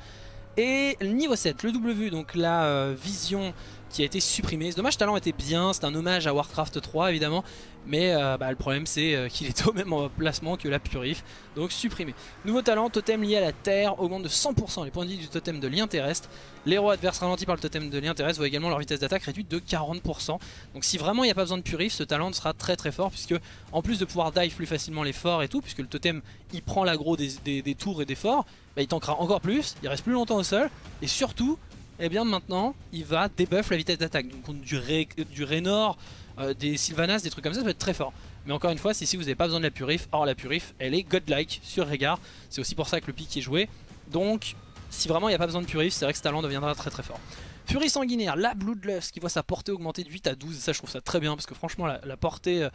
Et niveau 7, le W, donc la euh, vision qui a été supprimée. Ce dommage talent était bien, c'est un hommage à Warcraft 3 évidemment, mais euh, bah, le problème c'est euh, qu'il est [LAUGHS] au même placement que la Purif, donc supprimé. Nouveau talent, totem lié à la terre, augmente de 100% les points de vie du totem de lien terrestre. L'héros adverse ralenti par le totem de lien terrestre voit également leur vitesse d'attaque réduite de 40%. Donc si vraiment il n'y a pas besoin de Purif, ce talent sera très très fort, puisque en plus de pouvoir dive plus facilement les forts et tout, puisque le totem il prend l'aggro des, tours et des forts, bah, il tankera encore plus, il reste plus longtemps au sol, et surtout, eh bien maintenant, il va débuff la vitesse d'attaque. Donc du, Ré, du Raynor, euh, des Sylvanas, des trucs comme ça, ça peut être très fort. Mais encore une fois, si, vous n'avez pas besoin de la Purif, or la Purif, elle est godlike sur Régard. C'est aussi pour ça que le pic est joué. Donc, si vraiment il n'y a pas besoin de Purif, c'est vrai que ce talent deviendra très très fort. Furie sanguinaire, la Bloodlust qui voit sa portée augmenter de 8 à 12. Et ça, je trouve ça très bien parce que franchement, la portée euh,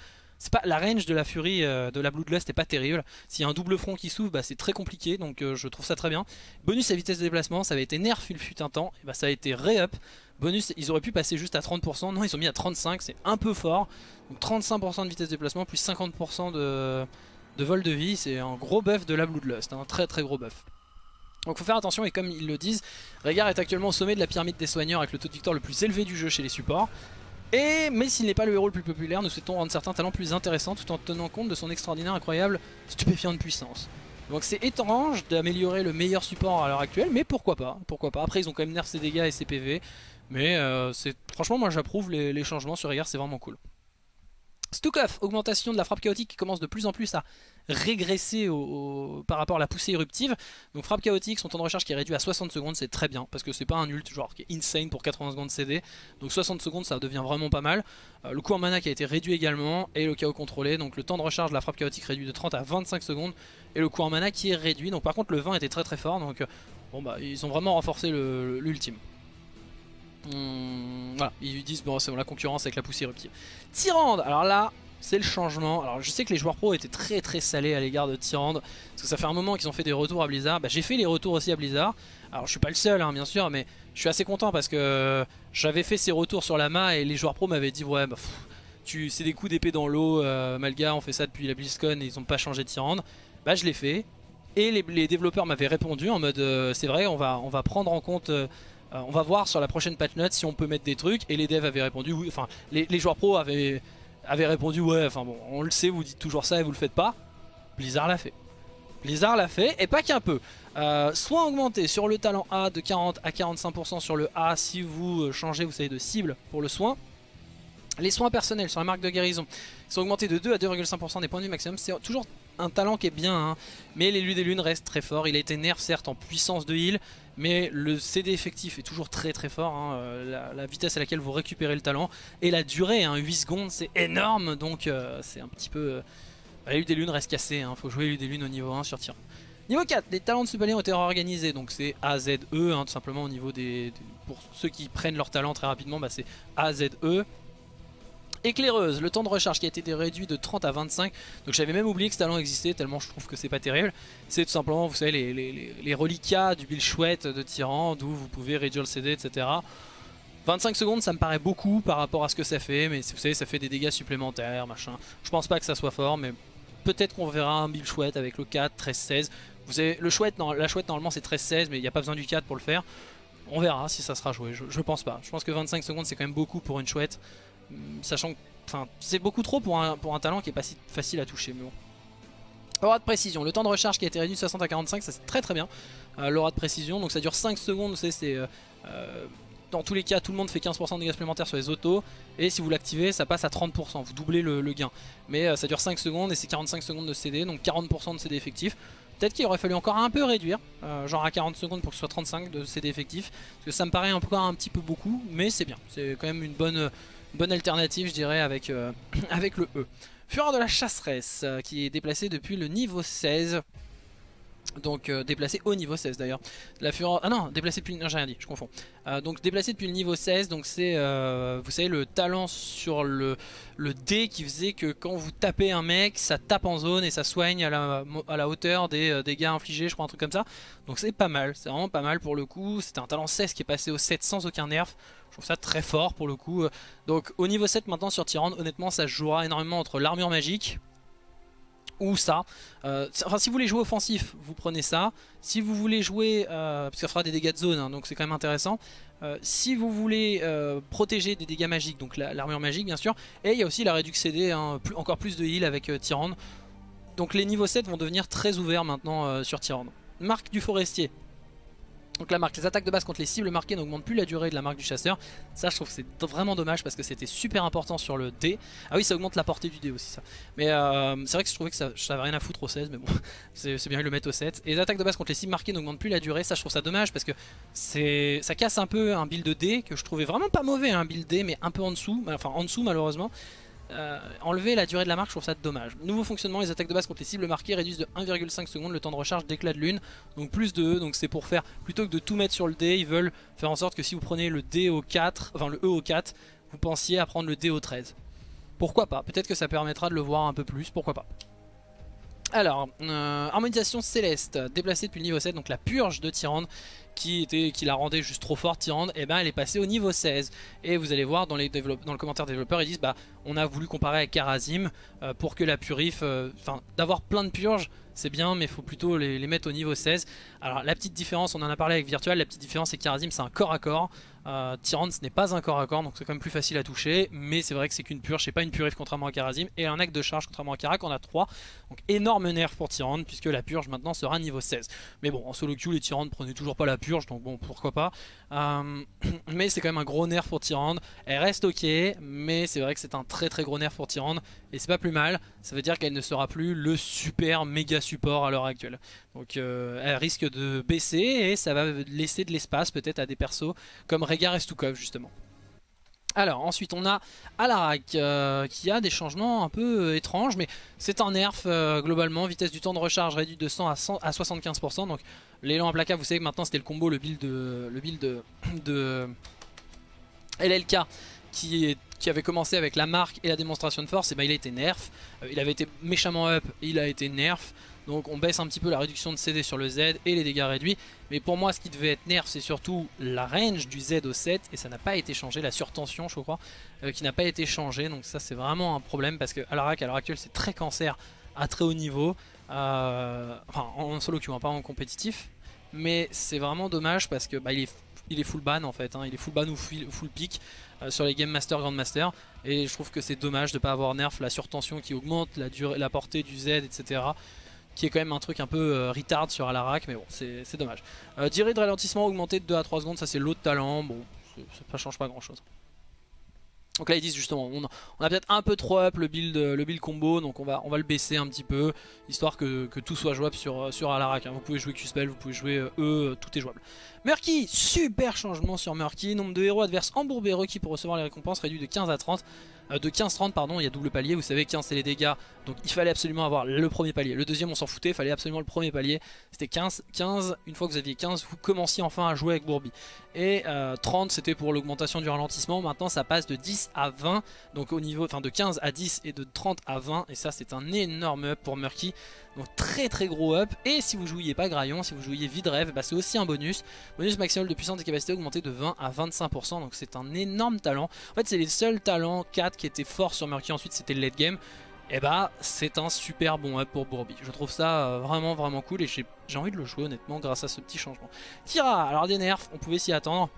la range de la furie euh, de la Bloodlust est pas terrible. S'il y a un double front qui s'ouvre, bah, c'est très compliqué, donc je trouve ça très bien. Bonus à vitesse de déplacement, ça avait été nerf il fut un temps, et bah, ça a été re-up. Bonus, ils auraient pu passer juste à 30%, non ils ont mis à 35, c'est un peu fort. Donc 35% de vitesse de déplacement plus 50% de, vol de vie, c'est un gros buff de la Bloodlust, un très très gros buff. Donc faut faire attention et comme ils le disent, Régard est actuellement au sommet de la pyramide des soigneurs avec le taux de victoire le plus élevé du jeu chez les supports. Et, mais s'il n'est pas le héros le plus populaire, nous souhaitons rendre certains talents plus intéressants tout en tenant compte de son extraordinaire, incroyable, stupéfiante puissance. Donc c'est étrange d'améliorer le meilleur support à l'heure actuelle, mais pourquoi pas, pourquoi pas. Après ils ont quand même nerf ses dégâts et ses PV, mais euh, franchement moi j'approuve les, changements sur Régard, c'est vraiment cool. Stukov, augmentation de la frappe chaotique qui commence de plus en plus à régresser par rapport à la poussée éruptive. Donc frappe chaotique, son temps de recharge qui est réduit à 60 secondes, c'est très bien parce que c'est pas un ult genre qui est insane pour 80 secondes CD. Donc 60 secondes ça devient vraiment pas mal. Euh, le coût en mana qui a été réduit également et le chaos contrôlé. Donc le temps de recharge de la frappe chaotique réduit de 30 à 25 secondes et le coût en mana qui est réduit. Donc par contre le 20 était très très fort donc euh, bon bah ils ont vraiment renforcé l'ultime. Hum, voilà, ils disent bon c'est la concurrence avec la poussée éruptive. Tyrande, alors là c'est le changement. Alors je sais que les joueurs pro étaient très très salés à l'égard de Tyrande, parce que ça fait un moment qu'ils ont fait des retours à Blizzard. Bah, j'ai fait les retours aussi à Blizzard. Alors je suis pas le seul hein, bien sûr, mais je suis assez content parce que j'avais fait ces retours sur la main et les joueurs pro m'avaient dit ouais bah, c'est des coups d'épée dans l'eau, euh, Malga on fait ça depuis la BlizzCon et ils ont pas changé de Tyrande. Bah je l'ai fait. Et les, développeurs m'avaient répondu en mode euh, c'est vrai on va, on va prendre en compte euh, euh, on va voir sur la prochaine patch note si on peut mettre des trucs. Et les devs avaient répondu oui. Enfin, les, joueurs pro avaient, répondu ouais. Enfin bon, on le sait, vous dites toujours ça et vous le faites pas. Blizzard l'a fait. Blizzard l'a fait et pas qu'un peu. Euh, soit augmenté sur le talent A de 40 à 45% sur le A si vous euh, changez, vous savez, de cible pour le soin. Les soins personnels sur la marque de guérison sont augmentés de 2 à 2,5% des points de maximum. C'est toujours un talent qui est bien, hein. mais l'élu des lunes reste très fort. Il a été nerf certes en puissance de heal, mais le CD effectif est toujours très très fort. Hein. Euh, la, vitesse à laquelle vous récupérez le talent et la durée, hein, 8 secondes, c'est énorme, donc euh, c'est un petit peu... des lunes reste cassé, hein. faut jouer des lunes au niveau 1 sur tir. Niveau 4, les talents de palier ont été réorganisés, donc c'est A, Z, E, hein, tout simplement au niveau des, Pour ceux qui prennent leur talent très rapidement, bah, c'est A, Z, E. Éclaireuse, le temps de recharge qui a été réduit de 30 à 25. Donc j'avais même oublié que ce talent existait tellement je trouve que c'est pas terrible. C'est tout simplement, vous savez, les, reliquats du build chouette de tyran, d'où vous pouvez réduire le CD, etc. 25 secondes ça me paraît beaucoup par rapport à ce que ça fait, mais vous savez ça fait des dégâts supplémentaires, machin. Je pense pas que ça soit fort, mais peut-être qu'on verra un build chouette avec le 4, 13, 16. Vous savez, le chouette, la chouette normalement c'est 13, 16, mais il n'y a pas besoin du 4 pour le faire. On verra si ça sera joué, je pense pas. Je pense que 25 secondes c'est quand même beaucoup pour une chouette. Sachant que c'est beaucoup trop pour un, pour un talent qui est pas si facile à toucher. Mais bon. Aura de précision, le temps de recharge qui a été réduit de 60 à 45, ça c'est très très bien. Euh, L'aura de précision, donc ça dure 5 secondes, c'est... Euh, euh, dans tous les cas, tout le monde fait 15% de dégâts supplémentaires sur les autos. Et si vous l'activez, ça passe à 30%, vous doublez le, gain. Mais ça dure 5 secondes et c'est 45 secondes de CD, donc 40% de CD effectif. Peut-être qu'il aurait fallu encore un peu réduire, genre à 40 secondes pour que ce soit 35 de CD effectif. Parce que ça me paraît encore un petit peu beaucoup, mais c'est bien. C'est quand même une bonne bonne alternative je dirais avec, euh, [CLEARS THROAT] avec le E. Fureur de la chasseresse euh, qui est déplacé depuis le niveau 16 donc euh, déplacé au niveau 16 d'ailleurs. Ah non, déplacé depuis... Non j'ai rien dit, je confonds. Euh, donc déplacé depuis le niveau 16, donc c'est, euh, vous savez, le talent sur le, le D qui faisait que quand vous tapez un mec, ça tape en zone et ça soigne à la, à la hauteur des dégâts infligés, je crois un truc comme ça. Donc c'est pas mal, c'est vraiment pas mal pour le coup. C'était un talent 16 qui est passé au 7 sans aucun nerf. Je trouve ça très fort pour le coup. Donc au niveau 7 maintenant sur Tyrande, honnêtement ça jouera énormément entre l'armure magique ou ça. Euh, enfin, si vous voulez jouer offensif, vous prenez ça. Si vous voulez jouer, euh, parce que ça fera des dégâts de zone, hein, donc c'est quand même intéressant. Euh, si vous voulez protéger des dégâts magiques, donc l'armure magique bien sûr. Et il y a aussi la réduction CD, hein, encore plus de heal avec Tyrande. Donc les niveaux 7 vont devenir très ouverts maintenant sur Tyrande. Marque du forestier. Donc la marque, les attaques de base contre les cibles marquées n'augmentent plus la durée de la marque du chasseur. Ça je trouve que c'est vraiment dommage parce que c'était super important sur le D. Ah oui ça augmente la portée du D aussi ça. Mais euh, c'est vrai que je trouvais que ça, ça avait rien à foutre au 16 mais bon [LAUGHS] c'est bien de le mettre au 7. Et les attaques de base contre les cibles marquées n'augmentent plus la durée. Ça je trouve ça dommage parce que ça casse un peu un build D que je trouvais vraiment pas mauvais un build D mais un peu en dessous. Enfin en dessous malheureusement. Euh, enlever la durée de la marque, je trouve ça dommage. Nouveau fonctionnement, les attaques de base contre les cibles marquées réduisent de 1,5 secondes le temps de recharge d'éclat de lune. Donc plus de E, donc c'est pour faire, plutôt que de tout mettre sur le D, ils veulent faire en sorte que si vous prenez le D au 4, enfin le E au 4, vous pensiez à prendre le D au 13. Pourquoi pas? Peut-être que ça permettra de le voir un peu plus, pourquoi pas alors, euh, harmonisation céleste, déplacée depuis le niveau 7, donc la purge de Tyrande, qui, était, qui la rendait juste trop forte Tyrande, et eh ben elle est passée au niveau 16. Et vous allez voir dans, les dans le commentaire développeur, ils disent bah on a voulu comparer avec Karazim euh, pour que la purif, euh, enfin d'avoir plein de purges, c'est bien, mais il faut plutôt les, les, mettre au niveau 16. Alors la petite différence, on en a parlé avec Virtual, la petite différence c'est que Karazim c'est un corps à corps, euh, Tyrande ce n'est pas un corps à corps donc c'est quand même plus facile à toucher mais c'est vrai que c'est qu'une purge, c'est pas une purif contrairement à Karazim et un acte de charge contrairement à Karak on a 3 donc énorme nerf pour Tyrande puisque la purge maintenant sera niveau 16 mais bon en solo queue les Tyrandes prenaient toujours pas la purge donc bon pourquoi pas. Euh, [CLEARS THROAT] mais c'est quand même un gros nerf pour Tyrande. Elle reste ok mais c'est vrai que c'est un très très gros nerf pour Tyrande et c'est pas plus mal. Ça veut dire qu'elle ne sera plus le super méga support à l'heure actuelle. Donc euh, elle risque de baisser et ça va laisser de l'espace peut-être à des persos comme Justement. Alors ensuite on a Alarak euh, qui a des changements un peu euh, étranges mais c'est un nerf globalement, vitesse du temps de recharge réduit de 100 à, 100 à 75% donc l'élan implacable vous savez que maintenant c'était le combo, le build de, le build LLK qui, qui, avait commencé avec la marque et la démonstration de force. Et ben il a été nerf, il avait été méchamment up, il a été nerf donc on baisse un petit peu la réduction de CD sur le Z et les dégâts réduits. Mais pour moi ce qui devait être nerf c'est surtout la range du Z au 7 et ça n'a pas été changé, la surtension je crois, euh, qui n'a pas été changée. Donc ça c'est vraiment un problème parce que Alarak à l'heure actuelle c'est très cancer à très haut niveau. Euh, en solo queue, hein, pas en compétitif. Mais c'est vraiment dommage parce que bah, il, est, full ban en fait, hein. il est full ban ou full, full pick euh, sur les Game Master, Grand Master. Et je trouve que c'est dommage de ne pas avoir nerf la surtension qui augmente la, durée, la portée du Z, etc qui est quand même un truc un peu euh, retard sur Alarak, mais bon, c'est dommage. Euh, durée de ralentissement augmentée de 2 à 3 secondes, ça c'est l'autre talent, bon, ça change pas grand chose. Donc là ils disent justement on, a peut-être un peu trop up le build, le build combo donc on va, on va le baisser un petit peu histoire que, tout soit jouable sur, sur Alarak. Hein. Vous pouvez jouer Q-Spell, vous pouvez jouer E, euh, tout est jouable. Murky, super changement sur Murky, nombre de héros adverses embourbés requis pour recevoir les récompenses réduit de 15 à 30. Euh, de 15-30 pardon, il y a double palier, vous savez 15 c'est les dégâts, donc il fallait absolument avoir le premier palier. Le deuxième on s'en foutait, il fallait absolument le premier palier, c'était 15, 15, une fois que vous aviez 15, vous commenciez enfin à jouer avec Bourbi. Et 30 euh, c'était pour l'augmentation du ralentissement, maintenant ça passe de 10 à 20, donc au niveau, enfin de 15 à 10 et de 30 à 20, et ça c'est un énorme up pour Murky. Donc très très gros up. Et si vous jouiez pas Graillon, si vous jouiez Vide Rêve, bah, c'est aussi un bonus. Bonus maximal de puissance et capacité augmenté de 20 à 25%. Donc c'est un énorme talent. En fait c'est les seuls talents 4 qui étaient forts sur Murky. Ensuite c'était le late game. Et bah c'est un super bon up pour Bourbi. Je trouve ça euh, vraiment vraiment cool et j'ai envie de le jouer honnêtement grâce à ce petit changement. Tira, alors des nerfs, on pouvait s'y attendre.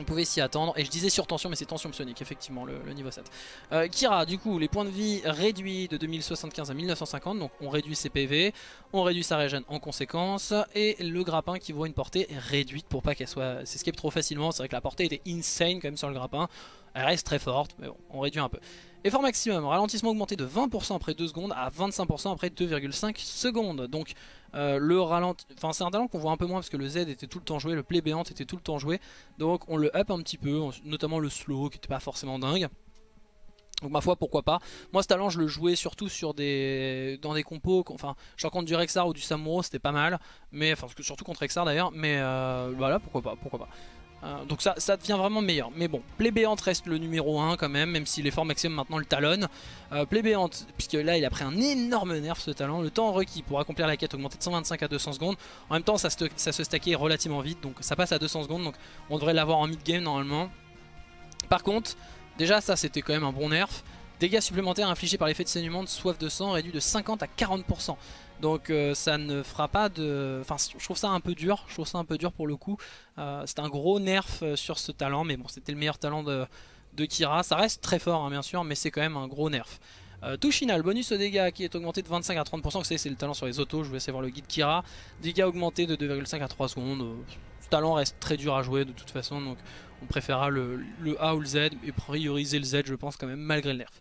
On pouvait s'y attendre. Et je disais sur tension, mais c'est tension psionique, effectivement, le, niveau 7. Euh, Kira, du coup, les points de vie réduits de 2075 à 1950. Donc on réduit ses PV, on réduit sa régène en conséquence. Et le grappin qui voit une portée réduite pour pas qu'elle soit s'escape trop facilement. C'est vrai que la portée était insane quand même sur le grappin. Elle reste très forte, mais bon, on réduit un peu. Effort maximum, ralentissement augmenté de 20% après 2 secondes à 25% après 2,5 secondes. Donc euh, le ralenti... Enfin c'est un talent qu'on voit un peu moins parce que le Z était tout le temps joué, le play béante était tout le temps joué. Donc on le up un petit peu, notamment le slow qui n'était pas forcément dingue. Donc ma foi pourquoi pas. Moi ce talent je le jouais surtout sur des dans des compos, enfin je contre du Rexar ou du Samuro c'était pas mal, mais enfin surtout contre Rexar d'ailleurs, mais euh, voilà pourquoi pas, pourquoi pas. Euh, donc ça, devient vraiment meilleur. Mais bon, plébéante reste le numéro 1 quand même, même si l'effort maximum maintenant le talonne. Euh, plébéante, puisque là il a pris un énorme nerf ce talent. Le temps requis pour accomplir la quête augmenté de 125 à 200 secondes. En même temps ça, ça se stackait relativement vite, donc ça passe à 200 secondes. Donc on devrait l'avoir en mid-game normalement. Par contre, déjà ça c'était quand même un bon nerf. Dégâts supplémentaires infligés par l'effet de saignement de soif de sang réduit de 50 à 40%. Donc euh, ça ne fera pas de... Enfin je trouve ça un peu dur, je trouve ça un peu dur pour le coup. Euh, c'est un gros nerf euh, sur ce talent, mais bon c'était le meilleur talent de, Kira. Ça reste très fort hein, bien sûr, mais c'est quand même un gros nerf. touche finale, bonus au dégâts qui est augmenté de 25 à 30%, vous savez c'est le talent sur les autos, je vais essayer voir le guide Kira. Dégâts augmentés de 2,5 à 3 secondes, talent reste très dur à jouer de toute façon, donc on préférera le, A ou le Z et prioriser le Z je pense quand même malgré le nerf.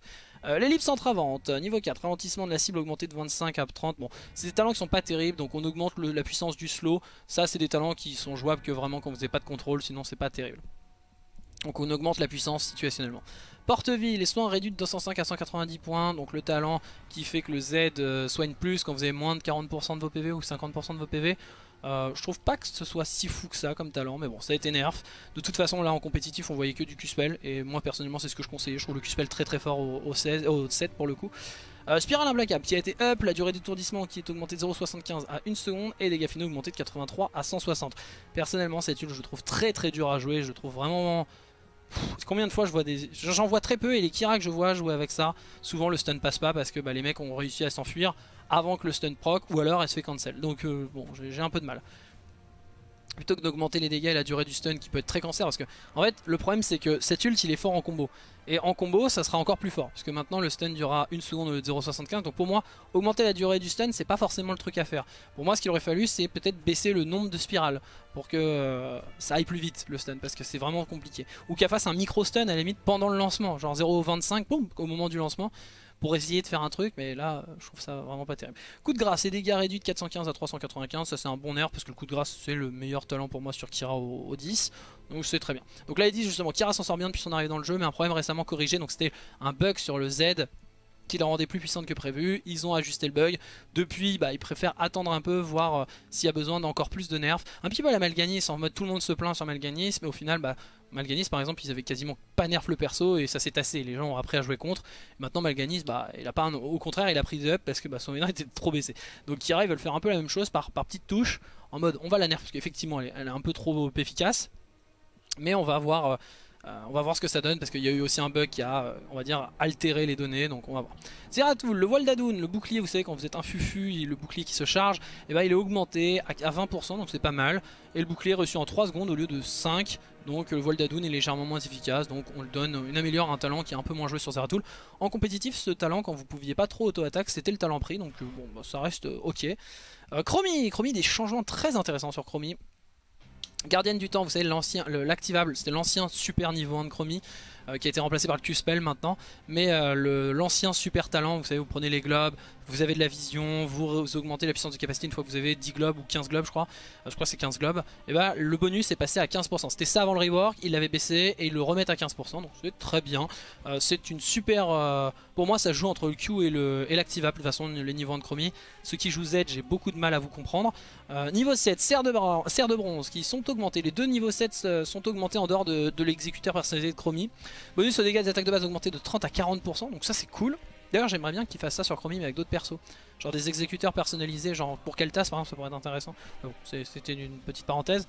Euh, l'ellipse entravante, niveau 4, ralentissement de la cible augmenté de 25 à 30. Bon, c'est des talents qui sont pas terribles, donc on augmente la puissance du slow. Ça, c'est des talents qui sont jouables que vraiment quand vous n'avez pas de contrôle, sinon c'est pas terrible. Donc on augmente la puissance situationnellement. Porte-vie, les soins réduits de 205 à 190 points, donc le talent qui fait que le Z euh, soigne plus quand vous avez moins de 40% de vos PV ou 50% de vos PV. Euh, je trouve pas que ce soit si fou que ça comme talent, mais bon, ça a été nerf. De toute façon, là en compétitif, on voyait que du Q-Spell, et moi personnellement, c'est ce que je conseillais. Je trouve le Q-Spell très très fort au, 16, au 7 pour le coup. Euh, implacable qui a été up, la durée d'étourdissement qui est augmentée de 0,75 à 1 seconde et dégâts finaux augmentés de 83 à 160. Personnellement, cette huile je trouve très très dur à jouer, je trouve vraiment... combien de fois je vois des... J'en vois très peu et les Kira que je vois jouer avec ça, souvent le stun passe pas parce que bah, les mecs ont réussi à s'enfuir avant que le stun proc ou alors elle se fait cancel. Donc euh, bon, j'ai un peu de mal. Plutôt que d'augmenter les dégâts et la durée du stun qui peut être très cancer parce que en fait le problème c'est que cet ult il est fort en combo. Et en combo ça sera encore plus fort parce que maintenant le stun durera une seconde de 0.75 donc pour moi augmenter la durée du stun c'est pas forcément le truc à faire. Pour moi ce qu'il aurait fallu c'est peut-être baisser le nombre de spirales pour que euh, ça aille plus vite le stun parce que c'est vraiment compliqué. Ou qu'elle fasse un micro stun à la limite pendant le lancement. Genre 0.25 boum au moment du lancement pour essayer de faire un truc, mais là, je trouve ça vraiment pas terrible. Coup de grâce et dégâts réduits de 415 à 395, ça c'est un bon nerf parce que le coup de grâce c'est le meilleur talent pour moi sur Kira au, 10, donc c'est très bien. Donc là il dit justement, Kira s'en sort bien depuis son arrivée dans le jeu, mais un problème récemment corrigé, donc c'était un bug sur le Z qui la rendait plus puissante que prévu. Ils ont ajusté le bug. Depuis, bah, ils préfèrent attendre un peu, voir euh, s'il y a besoin d'encore plus de nerfs. Un petit peu à la Malganis, en mode tout le monde se plaint sur Malganis, mais au final, bah, Malganis par exemple, ils avaient quasiment pas nerf le perso et ça s'est tassé. Les gens ont appris à jouer contre. Maintenant, Malganis, bah, il a pas au contraire, il a pris de up parce que bah, son vénin était trop baissé. Donc Kira, ils veulent faire un peu la même chose par, par petites touches, en mode on va la nerf parce qu'effectivement, elle, est un peu trop efficace. Mais on va avoir euh, euh, on va voir ce que ça donne parce qu'il y a eu aussi un bug qui a, euh, on va dire, altéré les données, donc on va voir. Zeratul, le voile d'Adoun, le bouclier, vous savez, quand vous êtes un fufu, le bouclier qui se charge, et eh ben, il est augmenté à 20%, donc c'est pas mal. Et le bouclier reçu en 3 secondes au lieu de 5, donc le voile d'Adoun est légèrement moins efficace, donc on le donne, une améliore un talent qui est un peu moins joué sur Zeratul. En compétitif, ce talent, quand vous pouviez pas trop auto-attaque, c'était le talent pris, donc euh, bon, bah, ça reste ok. Chromie, Chromie, des changements très intéressants sur Chromie. Gardienne du temps, vous savez, l'activable, c'était l'ancien super niveau 1 de Chromie. qui a été remplacé par le Q-Spell maintenant. Mais l'ancien super talent, vous savez, vous prenez les globes, vous avez de la vision, vous, augmentez la puissance de capacité une fois que vous avez 10 globes ou 15 globes je crois, je crois que c'est 15 globes, et bah le bonus est passé à 15%. C'était ça avant le rework, il l'avait baissé et ils le remettent à 15%, donc c'est très bien. c'est une super... pour moi ça joue entre le Q et l'activable, de toute façon les niveaux de chromie. Ceux qui jouent Z, j'ai beaucoup de mal à vous comprendre. niveau 7, serre de, bronze qui sont augmentés, les deux niveaux 7 sont augmentés en dehors de, de l'exécuteur personnalisé de chromie. Bonus au dégâts des attaques de base augmenté de 30 à 40%, donc ça c'est cool. D'ailleurs j'aimerais bien qu'ils fassent ça sur Chromie mais avec d'autres persos. Genre des exécuteurs personnalisés, genre pour Keltas par exemple ça pourrait être intéressant. C'était une petite parenthèse.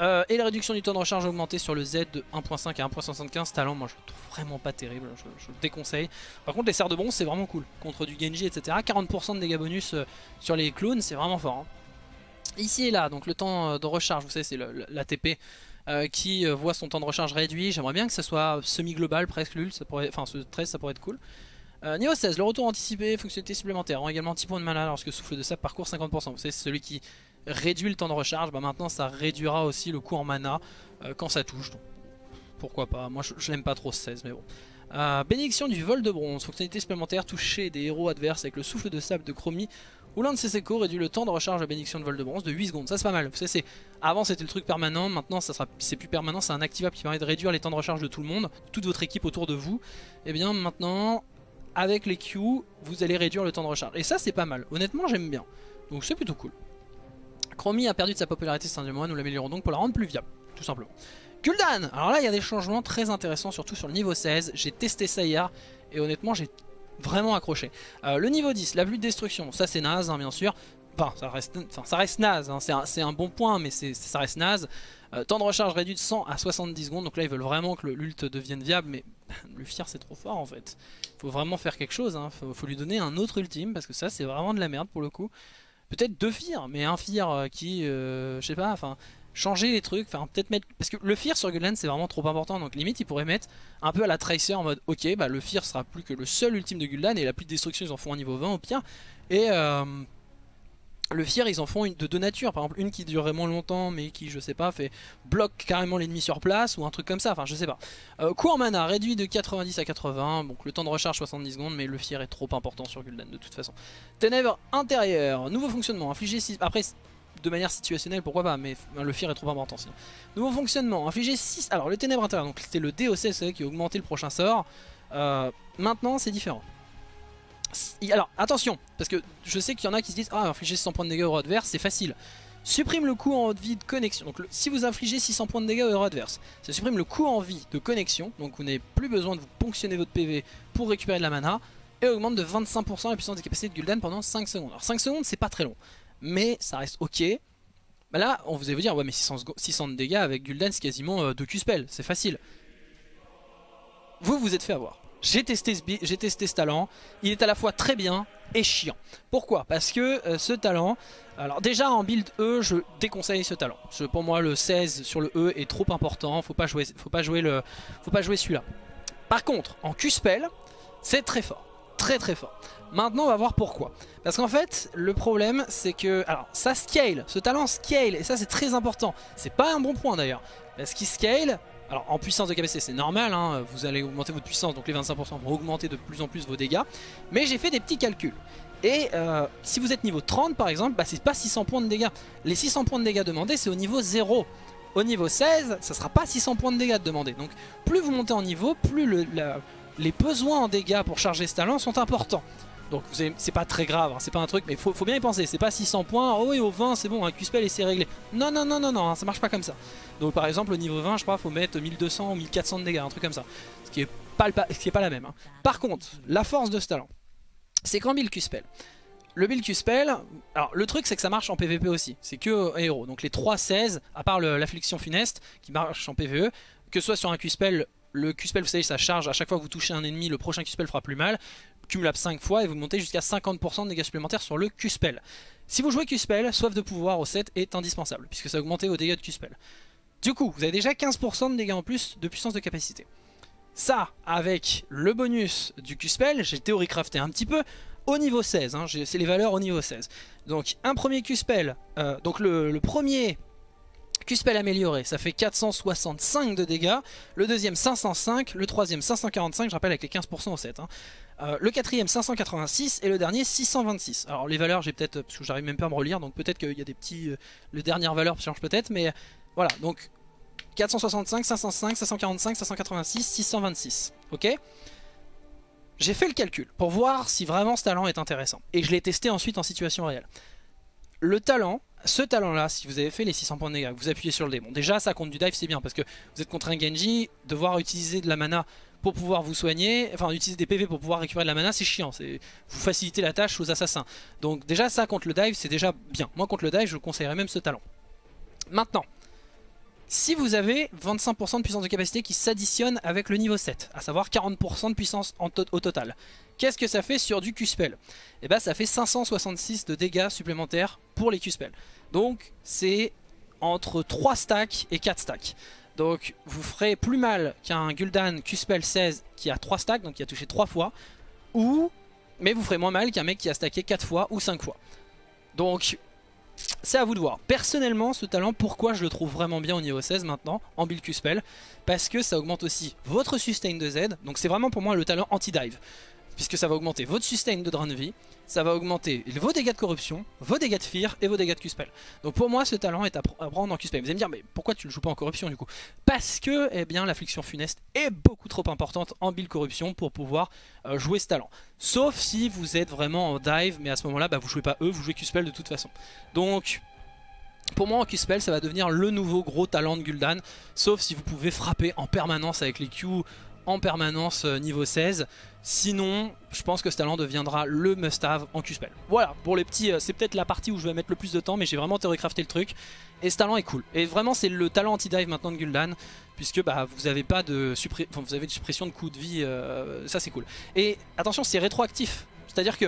Euh, et la réduction du temps de recharge augmentée sur le Z de 1.5 à 1.75 talent, moi je le trouve vraiment pas terrible, je, le déconseille. Par contre les serres de bronze c'est vraiment cool, contre du Genji etc. 40% de dégâts bonus euh, sur les clones c'est vraiment fort. Hein. Ici et là, donc le temps euh, de recharge, vous savez c'est l'ATP qui voit son temps de recharge réduit. J'aimerais bien que ça soit semi-global, presque lul, enfin ce 13 ça pourrait être cool. Euh, niveau 16, le retour anticipé, fonctionnalité supplémentaire, rend également 10 points de mana lorsque souffle de sable parcourt 50%. Vous savez, c'est celui qui réduit le temps de recharge, bah maintenant ça réduira aussi le coût en mana euh, quand ça touche. pourquoi pas, moi je, l'aime pas trop ce 16 mais bon. Euh, bénédiction du vol de bronze, fonctionnalité supplémentaire, toucher des héros adverses avec le souffle de sable de chromie ou l'un de ses échos réduit le temps de recharge de bénédiction de vol de bronze de 8 secondes. Ça c'est pas mal. Vous savez, avant c'était le truc permanent, maintenant ça sera c'est plus permanent, c'est un activable qui permet de réduire les temps de recharge de tout le monde, toute votre équipe autour de vous. Et eh bien maintenant avec les Q, vous allez réduire le temps de recharge. Et ça, c'est pas mal. Honnêtement, j'aime bien. Donc c'est plutôt cool. Chromie a perdu de sa popularité ces derniers mois, nous l'améliorons donc pour la rendre plus viable, tout simplement. Gul'dan Alors là, il y a des changements très intéressants, surtout sur le niveau 16. J'ai testé ça hier, et honnêtement, j'ai vraiment accroché. Euh, le niveau 10, la vue de destruction, ça c'est naze, hein, bien sûr. Enfin, ça reste, enfin, ça reste naze, hein. c'est un, bon point, mais ça reste naze. Euh, temps de recharge réduit de 100 à 70 secondes, donc là ils veulent vraiment que l'ult devienne viable, mais [LAUGHS] le Fir c'est trop fort en fait. Faut vraiment faire quelque chose, hein. faut, lui donner un autre ultime, parce que ça c'est vraiment de la merde pour le coup. Peut-être deux Fir, mais un Fir euh, qui, euh, je sais pas, enfin changer les trucs, enfin peut-être mettre... Parce que le Fear sur Gul'dan c'est vraiment trop important, donc limite ils pourraient mettre un peu à la Tracer en mode ok, bah le Fear sera plus que le seul ultime de Gul'dan et la pluie de destruction ils en font un niveau 20 au pire. Et le Fear ils en font une de deux natures, par exemple une qui dure vraiment longtemps mais qui je sais pas fait bloque carrément l'ennemi sur place ou un truc comme ça, enfin je sais pas. Euh, en mana réduit de 90 à 80, donc le temps de recharge 70 secondes mais le Fear est trop important sur Gul'dan de toute façon. Ténèbres intérieures, nouveau fonctionnement, infliger 6... Après de manière situationnelle pourquoi pas mais le Fear est trop important sinon. Nouveau fonctionnement, infliger 6... Alors le ténèbres intérieures, donc c'était le DOC qui a augmenté le prochain sort. Euh, maintenant c'est différent. Alors attention, parce que je sais qu'il y en a qui se disent Ah, infliger 600 points de dégâts au héros adverse, c'est facile. Supprime le coût en vie de connexion. Donc si vous infligez 600 points de dégâts au héros adverse, ça supprime le coût en vie de connexion. Donc vous n'avez plus besoin de vous ponctionner votre PV pour récupérer de la mana. Et augmente de 25% la puissance des capacités de Gul'dan pendant 5 secondes. Alors 5 secondes c'est pas très long, mais ça reste ok. Bah là, on vous allez vous dire, ouais mais 600, de dégâts avec Gul'dan c'est quasiment 2 euh, Q-spell, c'est facile. Vous vous êtes fait avoir. J'ai testé, ce, talent, il est à la fois très bien et chiant. Pourquoi? Parce que euh, ce talent, alors déjà en build E, je déconseille ce talent. pour moi le 16 sur le E est trop important, faut pas jouer, faut pas jouer, faut pas jouer celui-là. Par contre, en Q-Spell, c'est très fort, très très fort. Maintenant on va voir pourquoi. Parce qu'en fait, le problème c'est que, alors ça scale, ce talent scale, et ça c'est très important. C'est pas un bon point d'ailleurs. Parce qu'il scale, alors en puissance de capacité c'est normal, hein, vous allez augmenter votre puissance, donc les 25% vont augmenter de plus en plus vos dégâts. Mais j'ai fait des petits calculs. Et euh, si vous êtes niveau 30 par exemple, bah, c'est pas 600 points de dégâts. Les 600 points de dégâts demandés c'est au niveau 0. Au niveau 16, ça sera pas 600 points de dégâts demandés. Donc plus vous montez en niveau, plus les besoins en dégâts pour charger ce talent sont importants. Donc c'est pas très grave, hein, c'est pas un truc, mais faut, faut bien y penser. C'est pas 600 points, oh et au 20 c'est bon, un Q-spell et c'est réglé. Non, non, non, non, non, hein, ça marche pas comme ça. Donc par exemple au niveau 20 je crois faut mettre 1200 ou 1400 de dégâts, un truc comme ça. Ce qui est pas, ce qui est pas la même. Hein. Par contre, la force de ce talent, c'est qu'en build Q-spell, le build Q-spell, alors le truc c'est que ça marche en PvP aussi, c'est que euh, héros. Donc les 3-16, à part l'affliction funeste qui marche en PvE, que ce soit sur un Q-spell le Q-spell, vous savez, ça charge à chaque fois que vous touchez un ennemi, le prochain Q-spell fera plus mal cumulable 5 fois et vous montez jusqu'à 50% de dégâts supplémentaires sur le Q-Spell. Si vous jouez Q-Spell, soif de pouvoir au 7 est indispensable, puisque ça augmente vos dégâts de Q-Spell. Du coup, vous avez déjà 15% de dégâts en plus de puissance de capacité. Ça, avec le bonus du Q-Spell, j'ai théorie crafté un petit peu, au niveau 16, hein, c'est les valeurs au niveau 16. Donc un premier Q-Spell, euh, donc le, premier Q-Spell amélioré, ça fait 465 de dégâts. Le deuxième 505, le troisième 545, je rappelle avec les 15% au 7. Hein. Euh, le quatrième 586 et le dernier 626. Alors les valeurs j'ai peut-être, parce que j'arrive même pas à me relire, donc peut-être qu'il y a des petits... Euh, le dernière valeur change peut-être, mais voilà, donc 465, 505, 545, 586, 626. Ok? J'ai fait le calcul pour voir si vraiment ce talent est intéressant. Et je l'ai testé ensuite en situation réelle. Le talent, ce talent là, si vous avez fait les 600 points de dégâts, vous appuyez sur le démon. Déjà ça compte du dive c'est bien parce que vous êtes contre un Genji, devoir utiliser de la mana pour pouvoir vous soigner, enfin utiliser des PV pour pouvoir récupérer de la mana c'est chiant, vous facilitez la tâche aux assassins. Donc déjà ça contre le dive c'est déjà bien. Moi contre le dive je conseillerais même ce talent. Maintenant, si vous avez 25% de puissance de capacité qui s'additionne avec le niveau 7, à savoir 40% de puissance au total. Qu'est-ce que ça fait sur du Q-Spell? Eh bien ça fait 566 de dégâts supplémentaires pour les Q-Spell. Donc c'est entre 3 stacks et 4 stacks. Donc vous ferez plus mal qu'un Gul'dan Q-Spell 16 qui a 3 stacks, donc qui a touché 3 fois, ou mais vous ferez moins mal qu'un mec qui a stacké 4 fois ou 5 fois. Donc c'est à vous de voir. Personnellement, ce talent, pourquoi je le trouve vraiment bien au niveau 16 maintenant, en build Q-Spell? Parce que ça augmente aussi votre sustain de Z, donc c'est vraiment pour moi le talent anti-dive. Puisque ça va augmenter votre sustain de drain de vie, ça va augmenter vos dégâts de corruption, vos dégâts de fear et vos dégâts de Q-Spell. Donc pour moi ce talent est à, prendre en Q-Spell. Vous allez me dire mais pourquoi tu le joues pas en corruption du coup? Parce que eh bien l'affliction funeste est beaucoup trop importante en build corruption pour pouvoir euh, jouer ce talent. Sauf si vous êtes vraiment en dive, mais à ce moment là bah, vous jouez pas eux, vous jouez Q-Spell de toute façon. Donc pour moi en Q-Spell ça va devenir le nouveau gros talent de Gul'dan Sauf si vous pouvez frapper en permanence avec les Q en permanence euh, niveau 16 Sinon, je pense que ce talent deviendra le must-have en Q-Spell. Voilà, pour les petits, euh, c'est peut-être la partie où je vais mettre le plus de temps, mais j'ai vraiment théorie-crafté le truc. Et ce talent est cool. Et vraiment, c'est le talent anti-dive maintenant de Gul'dan, puisque bah, vous avez pas de suppression de coups de vie, euh, ça c'est cool. Et attention, c'est rétroactif. C'est-à-dire que,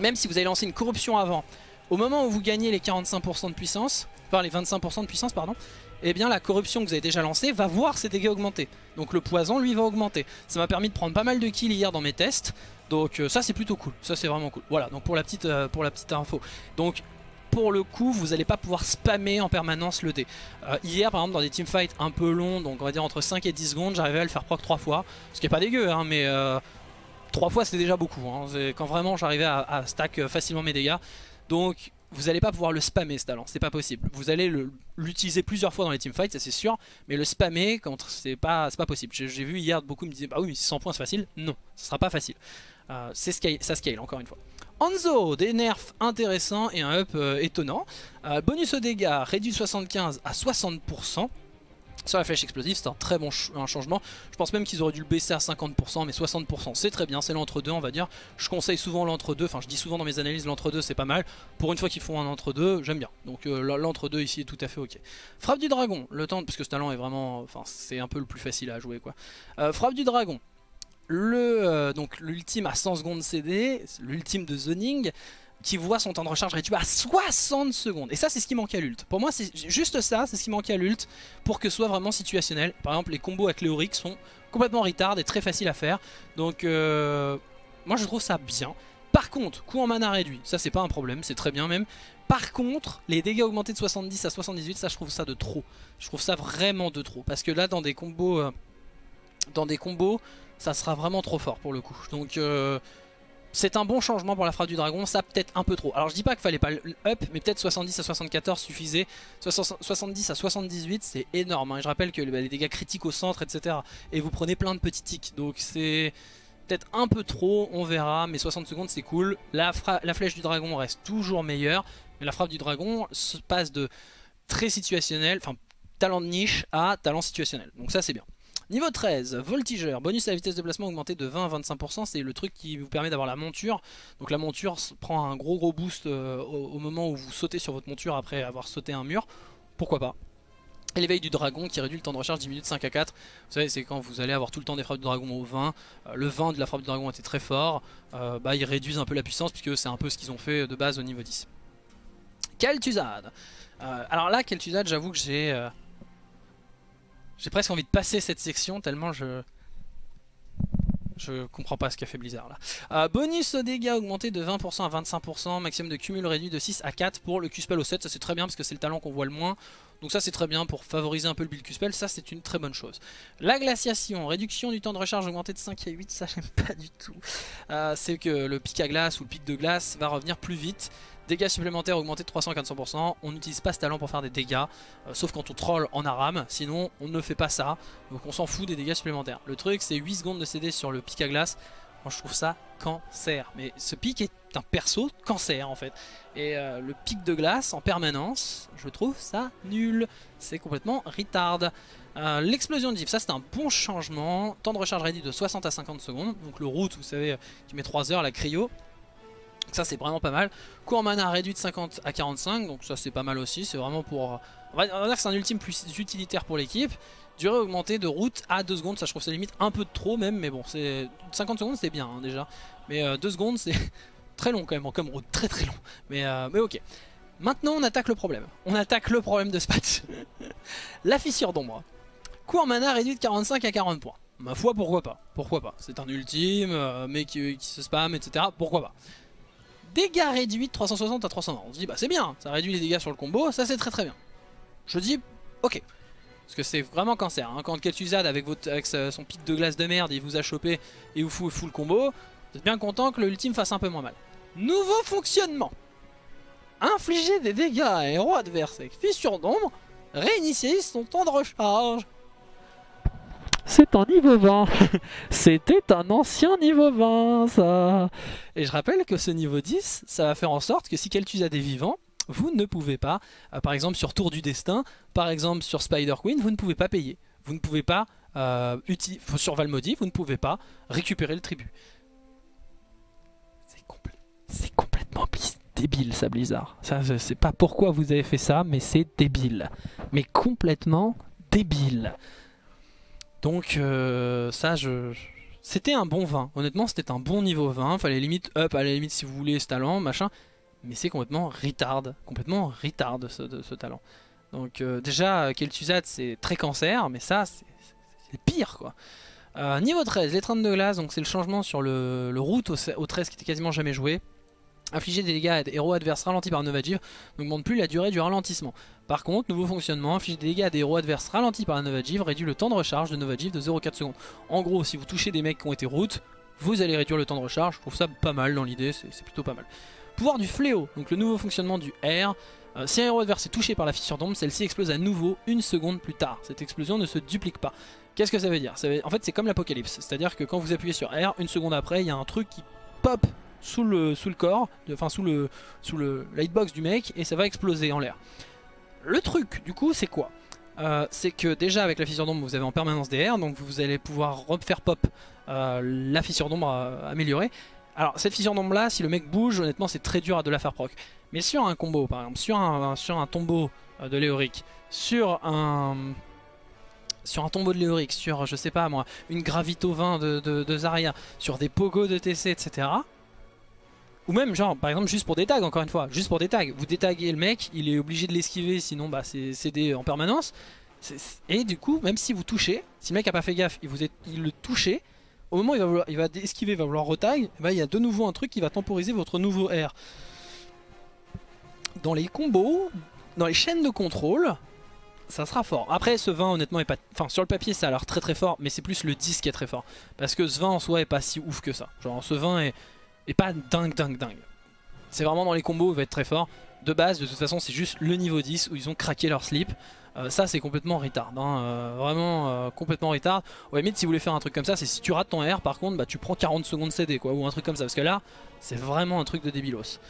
même si vous avez lancé une corruption avant, au moment où vous gagnez les 45% de puissance, enfin les 25% de puissance, pardon, eh bien la corruption que vous avez déjà lancée va voir ses dégâts augmenter. Donc le poison lui va augmenter. Ça m'a permis de prendre pas mal de kills hier dans mes tests. Donc euh, ça c'est plutôt cool, ça c'est vraiment cool. Voilà, donc pour la petite, euh, pour la petite info. Donc pour le coup vous n'allez pas pouvoir spammer en permanence le dé. Euh, hier par exemple dans des teamfights un peu longs, donc on va dire entre 5 et 10 secondes, j'arrivais à le faire proc 3 fois. Ce qui est pas dégueu hein, mais 3 fois c'est déjà beaucoup. Hein. Quand vraiment j'arrivais à, à, stack facilement mes dégâts. Donc vous n'allez pas pouvoir le spammer ce talent, c'est pas possible. Vous allez l'utiliser plusieurs fois dans les teamfights, ça c'est sûr, mais le spammer, c'est pas, pas possible. J'ai vu hier, beaucoup me disaient, bah oui, mais 100 points c'est facile. Non, ce sera pas facile. Euh, scale, ça scale, encore une fois. Anzo, des nerfs intéressants et un up euh, étonnant. Euh, bonus au dégâts, réduit 75 à 60%. Sur la flèche explosive, c'est un très bon changement. Je pense même qu'ils auraient dû le baisser à 50%, mais 60% c'est très bien, c'est l'entre-deux on va dire. Je conseille souvent l'entre-deux, enfin je dis souvent dans mes analyses l'entre-deux c'est pas mal. Pour une fois qu'ils font un entre-deux, j'aime bien. Donc euh, l'entre-deux ici est tout à fait ok. Frappe du dragon, le temps, parce que ce talent est vraiment, enfin c'est un peu le plus facile à jouer quoi. Euh, frappe du dragon, le euh, donc l'ultime à 100 secondes CD, l'ultime de zoning qui voit son temps de recharge réduit à 60 secondes. Et ça, c'est ce qui manque à l'ult. Pour moi, c'est juste ça, c'est ce qui manque à l'ult pour que ce soit vraiment situationnel. Par exemple, les combos avec Léoric sont complètement retard et très faciles à faire. Donc, euh, moi, je trouve ça bien. Par contre, coup en mana réduit, ça c'est pas un problème, c'est très bien même. Par contre, les dégâts augmentés de 70 à 78, ça je trouve ça de trop. Je trouve ça vraiment de trop. Parce que là, dans des combos, euh, dans des combos, ça sera vraiment trop fort pour le coup. Donc... Euh, c'est un bon changement pour la frappe du dragon, ça peut-être un peu trop. Alors je dis pas qu'il fallait pas up, mais peut-être 70 à 74 suffisait. 70 à 78 c'est énorme. Hein. Je rappelle que bah, les dégâts critiques au centre, etc. Et vous prenez plein de petits tics, donc c'est peut-être un peu trop, on verra. Mais 60 secondes c'est cool. La, la flèche du dragon reste toujours meilleure, mais la frappe du dragon se passe de très situationnel, enfin talent de niche à talent situationnel. Donc ça c'est bien. Niveau 13, voltigeur, bonus à la vitesse de placement augmenté de 20 à 25%, c'est le truc qui vous permet d'avoir la monture. Donc la monture prend un gros gros boost euh, au, moment où vous sautez sur votre monture après avoir sauté un mur. Pourquoi pas? L'éveil du dragon qui réduit le temps de recharge 10 minutes 5 à 4. Vous savez, c'est quand vous allez avoir tout le temps des frappes du dragon au 20. Euh, le 20 de la frappe du dragon était très fort. Euh, bah, ils réduisent un peu la puissance puisque c'est un peu ce qu'ils ont fait de base au niveau 10. Kel'Thuzad. alors là, Kel'Thuzad, j'avoue que j'ai j'ai presque envie de passer cette section tellement je... Je comprends pas ce qu'a fait Blizzard là. Euh, bonus aux dégâts augmenté de 20% à 25%, maximum de cumul réduit de 6 à 4 pour le Q-Spell au 7, ça c'est très bien parce que c'est le talent qu'on voit le moins. Donc ça c'est très bien pour favoriser un peu le build Q-Spell, ça c'est une très bonne chose. La glaciation, réduction du temps de recharge augmenté de 5 à 8, ça [LAUGHS] j'aime pas du tout. Euh, c'est que le pic à glace ou le pic de glace va revenir plus vite. Dégâts supplémentaires augmentés de 300 à 400%. On n'utilise pas ce talent pour faire des dégâts, euh, sauf quand on troll en aram. Sinon, on ne fait pas ça. Donc on s'en fout des dégâts supplémentaires. Le truc, c'est 8 secondes de CD sur le pic à glace. Moi, je trouve ça cancer. Mais ce pic est un perso cancer en fait. Et euh, le pic de glace en permanence, je trouve ça nul. C'est complètement retard. Euh, l'explosion de div, ça c'est un bon changement. Temps de recharge réduit de 60 à 50 secondes. Donc le route, vous savez, qui met 3 heures, la cryo. Ça c'est vraiment pas mal. Coût en mana réduit de 50 à 45, donc ça c'est pas mal aussi. C'est vraiment pour... On va dire que c'est un ultime plus utilitaire pour l'équipe. Durée augmentée de route à 2 secondes, ça je trouve c'est limite un peu trop même, mais bon, c'est 50 secondes c'est bien hein, déjà. Mais 2 euh, secondes c'est [LAUGHS] très long quand même, comme route, très très long. Mais, euh, mais ok. Maintenant on attaque le problème. On attaque le problème de ce patch. [LAUGHS] La fissure d'ombre. Coût en mana réduit de 45 à 40 points. Ma foi pourquoi pas, pourquoi pas? C'est un ultime, euh, mais qui, qui se spam, etc. Pourquoi pas? Dégâts réduits de 360 à 320. On se dit, bah c'est bien, ça réduit les dégâts sur le combo, ça c'est très très bien. Je dis, ok. Parce que c'est vraiment cancer. Hein. Quand Kel'Thuzad avec, votre, avec son pic de glace de merde, il vous a chopé et vous fout full combo, vous êtes bien content que l'ultime fasse un peu moins mal. Nouveau fonctionnement. Infliger des dégâts à héros adverse avec fissure d'ombre, réinitialiser son temps de recharge. C'est un niveau 20. [LAUGHS] C'était un ancien niveau 20, ça. Et je rappelle que ce niveau 10, ça va faire en sorte que si Kel'Thuzad est vivant, vous ne pouvez pas, euh, par exemple sur Tour du Destin, par exemple sur Spider Queen, vous ne pouvez pas payer. Vous ne pouvez pas, euh, sur Valmody, vous ne pouvez pas récupérer le tribut. C'est complètement débile ça Blizzard. Ça, je sais pas pourquoi vous avez fait ça, mais c'est débile. Mais complètement débile. Donc euh, ça, je... C'était un bon vin. Honnêtement, c'était un bon niveau 20. Fallait limite up, à la limite si vous voulez ce talent, machin. Mais c'est complètement retard. Complètement retard ce, talent. Donc euh, déjà, Kel'Thuzad c'est très cancer, mais ça c'est pire quoi. Euh, niveau 13, l'étreinte de glace, donc c'est le changement sur le, route au, au 13 qui était quasiment jamais joué. Infliger des dégâts à des héros adverses ralentis par Novagive n'augmente plus la durée du ralentissement. Par contre, nouveau fonctionnement, infliger des dégâts à des héros adverses ralentis par la Novagive réduit le temps de recharge de Novagive de 0,4 secondes. En gros, si vous touchez des mecs qui ont été route, vous allez réduire le temps de recharge. Je trouve ça pas mal dans l'idée, c'est plutôt pas mal. Pouvoir du fléau, donc le nouveau fonctionnement du R. Euh, si un héros adverse est touché par la fissure d'ombre, celle-ci explose à nouveau une seconde plus tard. Cette explosion ne se duplique pas. Qu'est-ce que ça veut dire? En fait, c'est comme l'apocalypse. C'est-à-dire que quand vous appuyez sur R, une seconde après, il y a un truc qui pop sous le, sous le corps, enfin sous le, sous le lightbox du mec et ça va exploser en l'air. Le truc du coup c'est quoi? Euh, C'est que déjà avec la fissure d'ombre vous avez en permanence des donc vous allez pouvoir refaire pop euh, la fissure d'ombre euh, améliorée. Alors cette fissure d'ombre là si le mec bouge honnêtement c'est très dur de la faire proc. Mais sur un combo par exemple, sur un, sur un tombeau de Léoric, sur un sur un tombeau de Léoric, sur je sais pas moi, une Gravito 20 de, de, de Zarya, sur des Pogo de TC, etc. Ou même genre par exemple juste pour des tags encore une fois, juste pour des tags. Vous détaguez le mec, il est obligé de l'esquiver sinon bah c'est CD en permanence. Et du coup même si vous touchez, si le mec a pas fait gaffe, il, vous il le touchez, au moment où il va, il va esquiver, il va vouloir retag, bah, il y a de nouveau un truc qui va temporiser votre nouveau R. Dans les combos, dans les chaînes de contrôle, ça sera fort. Après ce 20 honnêtement est pas... Enfin sur le papier ça a l'air très très fort mais c'est plus le 10 qui est très fort. Parce que ce 20 en soi est pas si ouf que ça. Genre ce 20 est et pas dingue dingue dingue. C'est vraiment dans les combos, il va être très fort. De base, de toute façon, c'est juste le niveau 10 où ils ont craqué leur slip. Euh, ça, c'est complètement retard. Hein. Euh, vraiment euh, complètement retard. Au limite, si vous voulez faire un truc comme ça, c'est si tu rates ton R, par contre, bah, tu prends 40 secondes CD, quoi, ou un truc comme ça. Parce que là, c'est vraiment un truc de débilos.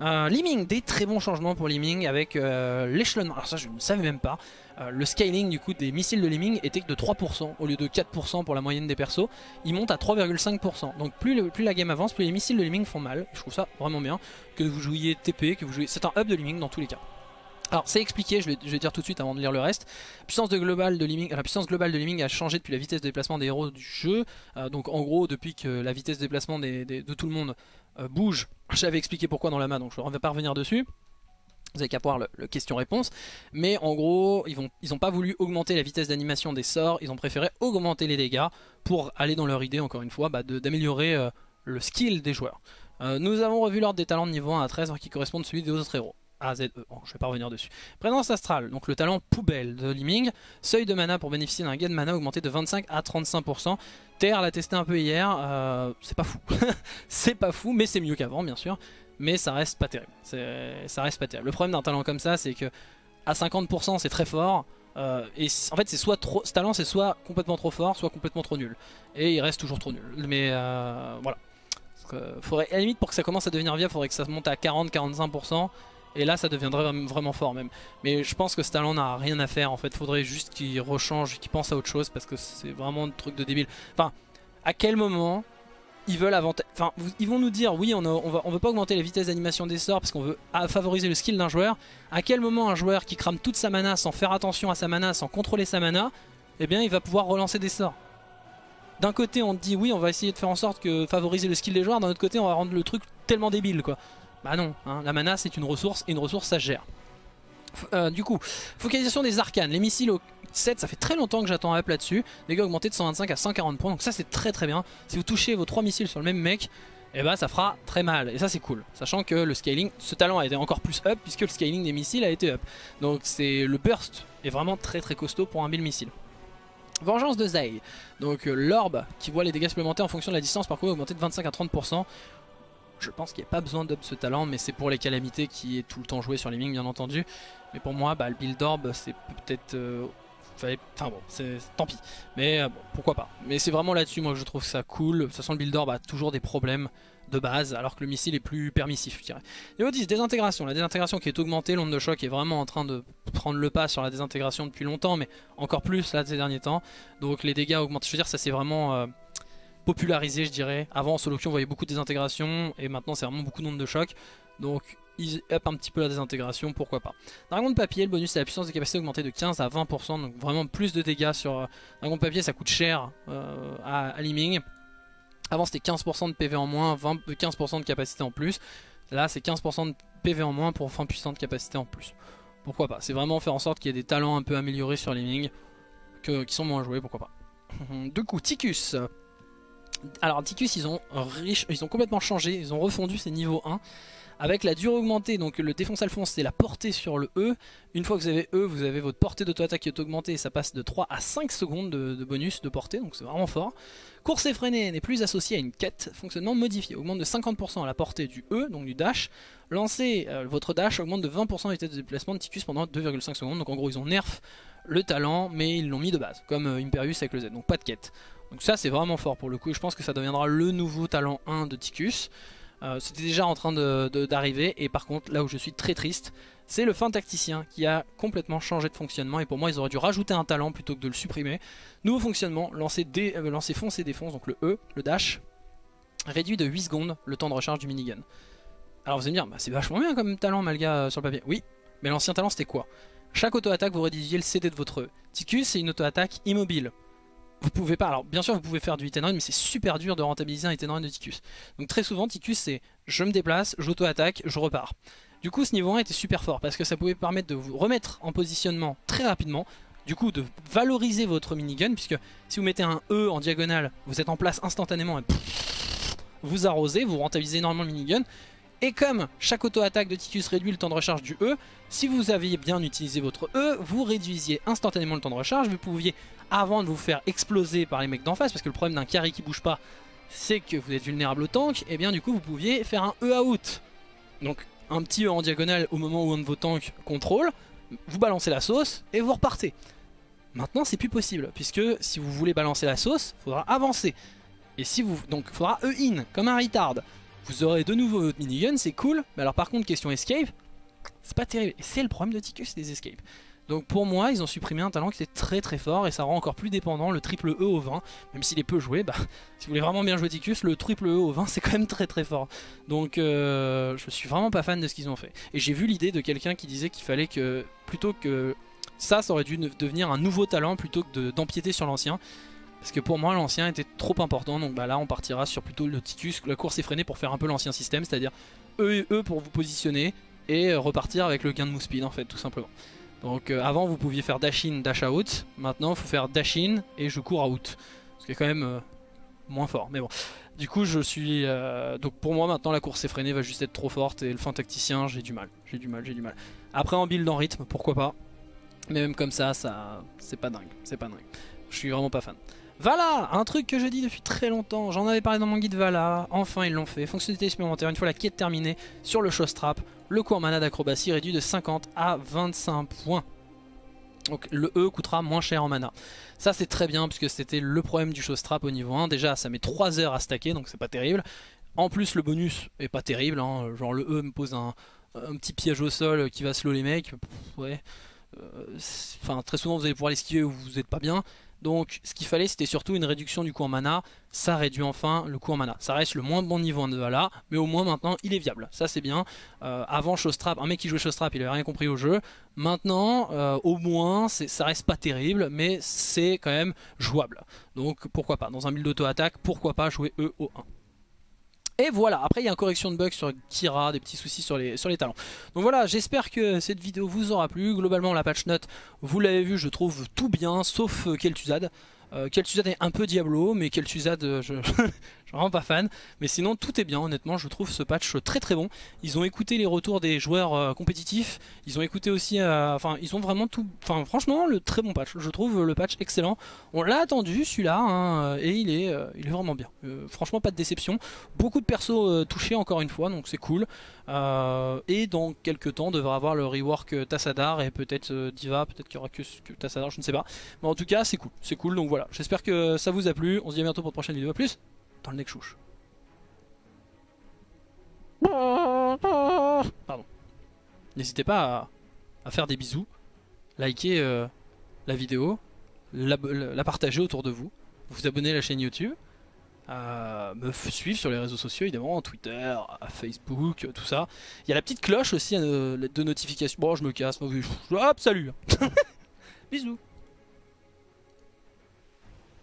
Euh, Liming, des très bons changements pour Liming avec euh, l'échelonnement. Alors ça je ne savais même pas. Euh, le scaling du coup des missiles de Liming était de 3% au lieu de 4% pour la moyenne des persos. Il monte à 3,5%. Donc plus, la game avance, plus les missiles de Liming font mal. Je trouve ça vraiment bien. Que vous jouiez TP, que vous jouiez... C'est un hub de Liming dans tous les cas. Alors c'est expliqué, je vais, dire tout de suite avant de lire le reste. Puissance de global de Liming, la puissance globale de Liming a changé depuis la vitesse de déplacement des héros du jeu. donc en gros depuis que la vitesse de déplacement de tout le monde bouge, [LAUGHS] j'avais expliqué pourquoi dans la main donc je ne vais pas revenir dessus. Vous avez qu'à voir le, question-réponse. Mais en gros, ils n'ont ils pas voulu augmenter la vitesse d'animation des sorts, ils ont préféré augmenter les dégâts pour aller dans leur idée, encore une fois, bah, d'améliorer euh, le skill des joueurs. Euh, nous avons revu l'ordre des talents de niveau 1 à 13 qui correspondent à celui des autres héros. A, Z, E. Bon, je vais pas revenir dessus. Présence astrale, donc le talent poubelle de Liming. Seuil de mana pour bénéficier d'un gain de mana augmenté de 25 à 35%. Terre l'a testé un peu hier, euh, c'est pas fou. [LAUGHS] c'est pas fou, mais c'est mieux qu'avant, bien sûr. Mais ça reste pas terrible. Ça reste pas terrible. Le problème d'un talent comme ça, c'est que à 50% c'est très fort. Euh, et en fait, c'est soit trop, ce talent, c'est soit complètement trop fort, soit complètement trop nul. Et il reste toujours trop nul. Mais euh, voilà. faudrait, à la limite, pour que ça commence à devenir viable, faudrait que ça monte à 40-45%. Et là, ça deviendrait vraiment fort même. Mais je pense que ce talent n'a rien à faire. En fait, faudrait juste qu'il rechange, qu'il pense à autre chose parce que c'est vraiment un truc de débile. Enfin, à quel moment ils veulent Enfin, ils vont nous dire oui, on, on, va, on veut pas augmenter la vitesse d'animation des sorts parce qu'on veut favoriser le skill d'un joueur. À quel moment un joueur qui crame toute sa mana sans faire attention à sa mana, sans contrôler sa mana, eh bien, il va pouvoir relancer des sorts? D'un côté, on dit oui, on va essayer de faire en sorte que favoriser le skill des joueurs. D'un autre côté, on va rendre le truc tellement débile, quoi. Bah non, hein, la mana c'est une ressource et une ressource ça gère. Euh, du coup, focalisation des arcanes. Les missiles au 7, ça fait très longtemps que j'attends un up là-dessus. Dégâts augmentés de 125 à 140 points, donc ça c'est très très bien. Si vous touchez vos 3 missiles sur le même mec, et eh bah ça fera très mal. Et ça c'est cool, sachant que le scaling, ce talent a été encore plus up puisque le scaling des missiles a été up. Donc c'est le burst est vraiment très très costaud pour un 1000 missile. Vengeance de Zay. Donc euh, l'orbe qui voit les dégâts supplémentaires en fonction de la distance parcourue augmenter de 25 à 30%. Je pense qu'il n'y a pas besoin d'up ce talent, mais c'est pour les calamités qui est tout le temps joué sur les mines, bien entendu. Mais pour moi, bah, le build orb, c'est peut-être... Euh, enfin bon, c'est tant pis. Mais euh, pourquoi pas. Mais c'est vraiment là-dessus, moi, que je trouve ça cool. De toute façon, le build orb a toujours des problèmes de base, alors que le missile est plus permissif, je dirais. Niveau 10, désintégration. La désintégration qui est augmentée, l'onde de choc est vraiment en train de prendre le pas sur la désintégration depuis longtemps, mais encore plus là ces derniers temps. Donc les dégâts augmentent. Je veux dire, ça c'est vraiment... Euh, popularisé, je dirais. Avant, en solo queue, on voyait beaucoup de désintégrations, et maintenant, c'est vraiment beaucoup de de choc. Donc, ils up un petit peu la désintégration, pourquoi pas. Dragon de papier, le bonus c'est la puissance de capacité augmentée de 15 à 20%, donc vraiment plus de dégâts sur euh, Dragon de papier, ça coûte cher euh, à, à Liming. Avant c'était 15% de PV en moins, 20, 15% de capacité en plus. Là c'est 15% de PV en moins pour fin puissante capacité en plus. Pourquoi pas C'est vraiment faire en sorte qu'il y ait des talents un peu améliorés sur Liming qui sont moins joués, pourquoi pas. [LAUGHS] du coup, Ticus, alors Ticus ils ont, riche, ils ont complètement changé, ils ont refondu ces niveaux 1 avec la durée augmentée, donc le défonce alphonse c'est la portée sur le E. Une fois que vous avez E, vous avez votre portée d'auto-attaque qui est augmentée et ça passe de 3 à 5 secondes de, bonus de portée, donc c'est vraiment fort. Course effrénée n'est plus associée à une quête, fonctionnement modifié, augmente de 50% à la portée du E, donc du dash. Lancez euh, votre dash augmente de 20% la vitesse de déplacement de Ticus pendant 2,5 secondes, donc en gros ils ont nerf le talent, mais ils l'ont mis de base, comme euh, Imperius avec le Z, donc pas de quête. Donc ça c'est vraiment fort pour le coup je pense que ça deviendra le nouveau talent 1 de Ticus. Euh, c'était déjà en train d'arriver et par contre là où je suis très triste c'est le fin tacticien qui a complètement changé de fonctionnement et pour moi ils auraient dû rajouter un talent plutôt que de le supprimer. Nouveau fonctionnement, lancer, euh, fonce et défonce, donc le E, le dash, réduit de 8 secondes le temps de recharge du minigun. Alors vous allez me dire, bah, c'est vachement bien comme talent Malga euh, sur le papier. Oui, mais l'ancien talent c'était quoi? Chaque auto-attaque vous réduisiez le CD de votre E. Ticus c'est une auto-attaque immobile vous pouvez pas, alors bien sûr vous pouvez faire du hit mais c'est super dur de rentabiliser un hit and de Ticus. Donc très souvent Ticus c'est je me déplace, j'auto-attaque, je repars. Du coup ce niveau 1 était super fort parce que ça pouvait permettre de vous remettre en positionnement très rapidement, du coup de valoriser votre minigun, puisque si vous mettez un E en diagonale, vous êtes en place instantanément et vous arrosez, vous rentabilisez énormément le minigun, et comme chaque auto-attaque de Ticus réduit le temps de recharge du E, si vous aviez bien utilisé votre E, vous réduisiez instantanément le temps de recharge, vous pouviez, avant de vous faire exploser par les mecs d'en face, parce que le problème d'un carry qui bouge pas, c'est que vous êtes vulnérable au tank, et bien du coup vous pouviez faire un E out. Donc un petit E en diagonale au moment où un de vos tanks contrôle, vous balancez la sauce et vous repartez. Maintenant c'est plus possible, puisque si vous voulez balancer la sauce, il faudra avancer. Et si vous. Donc il faudra E in, comme un retard. Vous aurez de nouveau votre minigun, c'est cool. Mais alors par contre, question escape, c'est pas terrible. Et c'est le problème de Ticus, des escapes. Donc pour moi, ils ont supprimé un talent qui était très très fort et ça rend encore plus dépendant le triple E au 20. Même s'il est peu joué, bah, [LAUGHS] si vous voulez vraiment bien jouer Ticus, le triple E au 20 c'est quand même très très fort. Donc euh, je suis vraiment pas fan de ce qu'ils ont fait. Et j'ai vu l'idée de quelqu'un qui disait qu'il fallait que, plutôt que ça, ça aurait dû devenir un nouveau talent plutôt que d'empiéter sur l'ancien. Parce que pour moi l'ancien était trop important donc bah là on partira sur plutôt le Ticus, la course effrénée pour faire un peu l'ancien système, c'est-à-dire E et E pour vous positionner, et repartir avec le gain de move speed en fait tout simplement. Donc euh, avant vous pouviez faire dash in, dash out, maintenant il faut faire dash in et je cours out. Ce qui est quand même euh, moins fort, mais bon. Du coup je suis... Euh, donc pour moi maintenant la course effrénée va juste être trop forte et le fin tacticien j'ai du mal, j'ai du mal, j'ai du mal. Après en build en rythme, pourquoi pas. Mais même comme ça, ça c'est pas dingue, c'est pas dingue. Je suis vraiment pas fan. Voilà, un truc que je dis depuis très longtemps, j'en avais parlé dans mon guide Vala, enfin ils l'ont fait, fonctionnalité supplémentaire, une fois la quête terminée, sur le Showstrap, le coût en mana d'acrobatie réduit de 50 à 25 points. Donc le E coûtera moins cher en mana. Ça c'est très bien puisque c'était le problème du Showstrap au niveau 1, déjà ça met 3 heures à stacker donc c'est pas terrible. En plus le bonus est pas terrible, hein. genre le E me pose un, petit piège au sol qui va slow les mecs, ouais... Euh, enfin très souvent vous allez pouvoir l'esquiver ou vous n'êtes pas bien donc ce qu'il fallait c'était surtout une réduction du coût en mana, ça réduit enfin le coût en mana. Ça reste le moins bon niveau en Nevala, mais au moins maintenant il est viable, ça c'est bien. Euh, avant Showstrap, un mec qui jouait Showstrap il avait rien compris au jeu. Maintenant euh, au moins ça reste pas terrible, mais c'est quand même jouable. Donc pourquoi pas, dans un build d'auto-attaque, pourquoi pas jouer E au 1. Et voilà, après il y a une correction de bugs sur Kira, des petits soucis sur les, sur les talents. Donc voilà, j'espère que cette vidéo vous aura plu. Globalement la patch note, vous l'avez vu, je trouve tout bien, sauf euh, Kel'Thuzad. Euh, est un peu Diablo, mais Kel'Thuzad, euh, [LAUGHS] je, suis vraiment pas fan. Mais sinon, tout est bien, honnêtement, je trouve ce patch très très bon. Ils ont écouté les retours des joueurs euh, compétitifs, ils ont écouté aussi, enfin, ils ont vraiment tout... Enfin, franchement, le très bon patch, je trouve le patch excellent. On l'a attendu, celui-là, hein, et il est, il est vraiment bien. franchement, pas de déception. Beaucoup de persos touchés, encore une fois, donc c'est cool. et dans quelques temps, on devrait avoir le rework Tassadar et peut-être Diva, peut-être qu'il y aura que, que Tassadar, je ne sais pas. Mais en tout cas, c'est cool, c'est cool, donc voilà j'espère que ça vous a plu. On se dit à bientôt pour une prochaine vidéo. A plus dans le neck chouche. Pardon. N'hésitez pas à, faire des bisous, liker euh, la vidéo, la, partager autour de vous, vous abonner à la chaîne YouTube, me suivre sur les réseaux sociaux évidemment, Twitter, Facebook, tout ça. Il y a la petite cloche aussi de notification. Bon, je me casse. Hop, salut. [LAUGHS] Bisous.